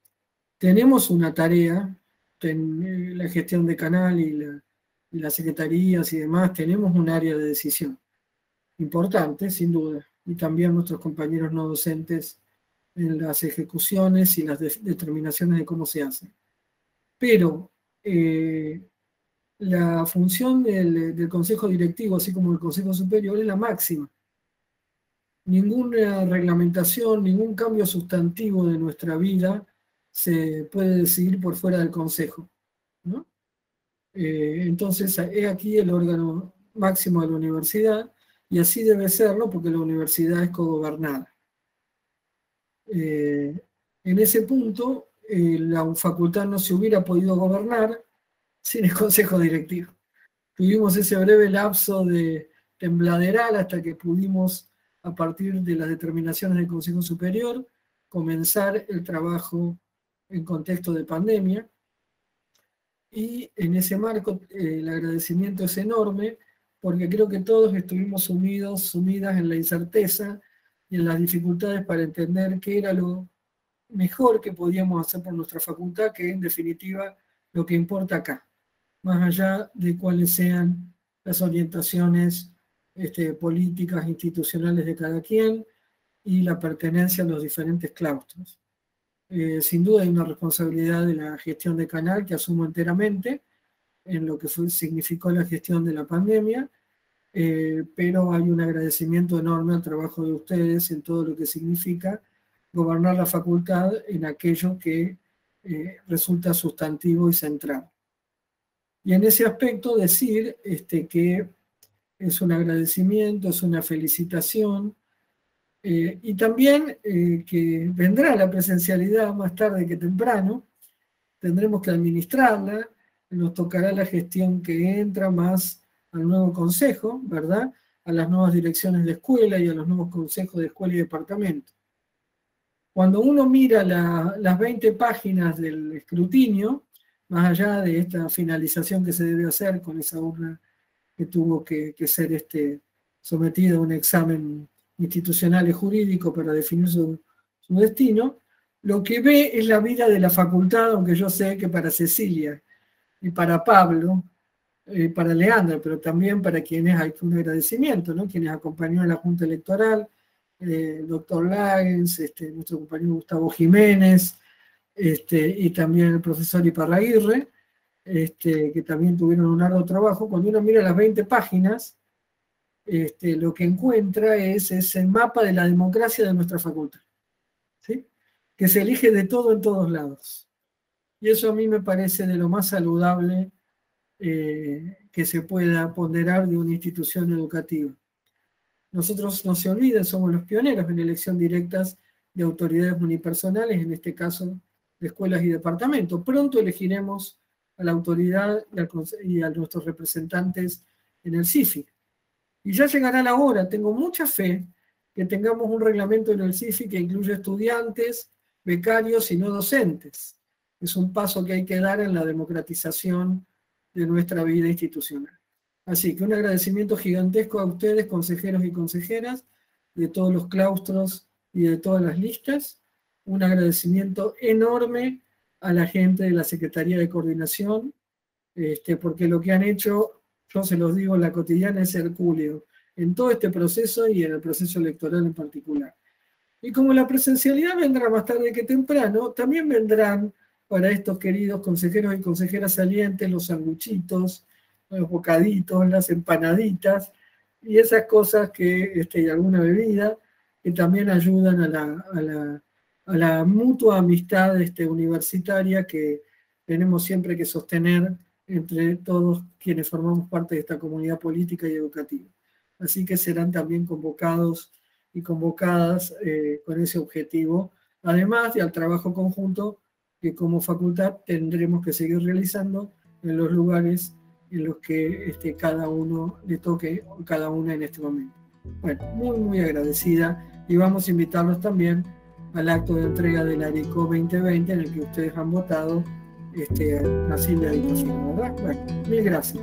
tenemos una tarea en la gestión de canal y, las secretarías y demás, tenemos un área de decisión importante, sin duda, y también nuestros compañeros no docentes en las ejecuciones y las determinaciones de cómo se hace. Pero eh, la función del, Consejo Directivo, así como del Consejo Superior, es la máxima. Ninguna reglamentación, ningún cambio sustantivo de nuestra vida se puede decidir por fuera del Consejo. Eh, entonces, es aquí el órgano máximo de la universidad y así debe serlo porque la universidad es cogobernada. Eh, en ese punto, eh, la facultad no se hubiera podido gobernar sin el consejo directivo. Tuvimos ese breve lapso de tembladeral hasta que pudimos, a partir de las determinaciones del Consejo Superior, comenzar el trabajo en contexto de pandemia. Y en ese marco eh, el agradecimiento es enorme porque creo que todos estuvimos sumidos, sumidas en la incerteza y en las dificultades para entender qué era lo mejor que podíamos hacer por nuestra facultad, que en definitiva lo que importa acá, más allá de cuáles sean las orientaciones este, políticas, institucionales de cada quien y la pertenencia a los diferentes claustros. Eh, sin duda hay una responsabilidad de la gestión de canal que asumo enteramente en lo que significó la gestión de la pandemia, eh, pero hay un agradecimiento enorme al trabajo de ustedes en todo lo que significa gobernar la facultad en aquello que eh, resulta sustantivo y central. Y en ese aspecto decir este, que es un agradecimiento, es una felicitación, eh, y también eh, que vendrá la presencialidad más tarde que temprano, tendremos que administrarla, nos tocará la gestión que entra más al nuevo consejo, ¿verdad? a las nuevas direcciones de escuela y a los nuevos consejos de escuela y departamento. Cuando uno mira las 20 páginas del escrutinio, más allá de esta finalización que se debe hacer con esa urna que tuvo que, ser este, sometida a un examen institucional y jurídico para definir su, destino, lo que ve es la vida de la facultad, aunque yo sé que para Cecilia y para Pablo, eh, para Leandro, pero también para quienes hay un agradecimiento, ¿no? quienes acompañó a la Junta Electoral, eh, el doctor Lagens, este, nuestro compañero Gustavo Jiménez, este, y también el profesor Iparraguirre, este, que también tuvieron un arduo trabajo. Cuando uno mira las 20 páginas, este, lo que encuentra es ese mapa de la democracia de nuestra facultad, ¿sí? que se elige de todo en todos lados. Y eso a mí me parece de lo más saludable eh, que se pueda ponderar de una institución educativa. Nosotros, no se olviden, somos los pioneros en elección directas de autoridades unipersonales, en este caso de escuelas y departamentos. Pronto elegiremos a la autoridad y a, nuestros representantes en el CIFI. Y ya llegará la hora, tengo mucha fe que tengamos un reglamento en el CIFI que incluya estudiantes, becarios y no docentes. Es un paso que hay que dar en la democratización de nuestra vida institucional. Así que un agradecimiento gigantesco a ustedes, consejeros y consejeras, de todos los claustros y de todas las listas. Un agradecimiento enorme a la gente de la Secretaría de Coordinación, este, porque lo que han hecho, yo se los digo, la cotidiana es Herculeo, en todo este proceso y en el proceso electoral en particular. Y como la presencialidad vendrá más tarde que temprano, también vendrán para estos queridos consejeros y consejeras salientes, los sanguchitos, los bocaditos, las empanaditas y esas cosas que, este, y alguna bebida, que también ayudan a la, a la, mutua amistad este, universitaria que tenemos siempre que sostener entre todos quienes formamos parte de esta comunidad política y educativa. Así que serán también convocados y convocadas eh, con ese objetivo, además del trabajo conjunto que como facultad tendremos que seguir realizando en los lugares en los que este, cada uno le toque, cada una en este momento. Bueno, muy, muy agradecida y vamos a invitarlos también al acto de entrega del ARICO 2020 en el que ustedes han votado este, así la situación, ¿verdad? Bueno, mil gracias.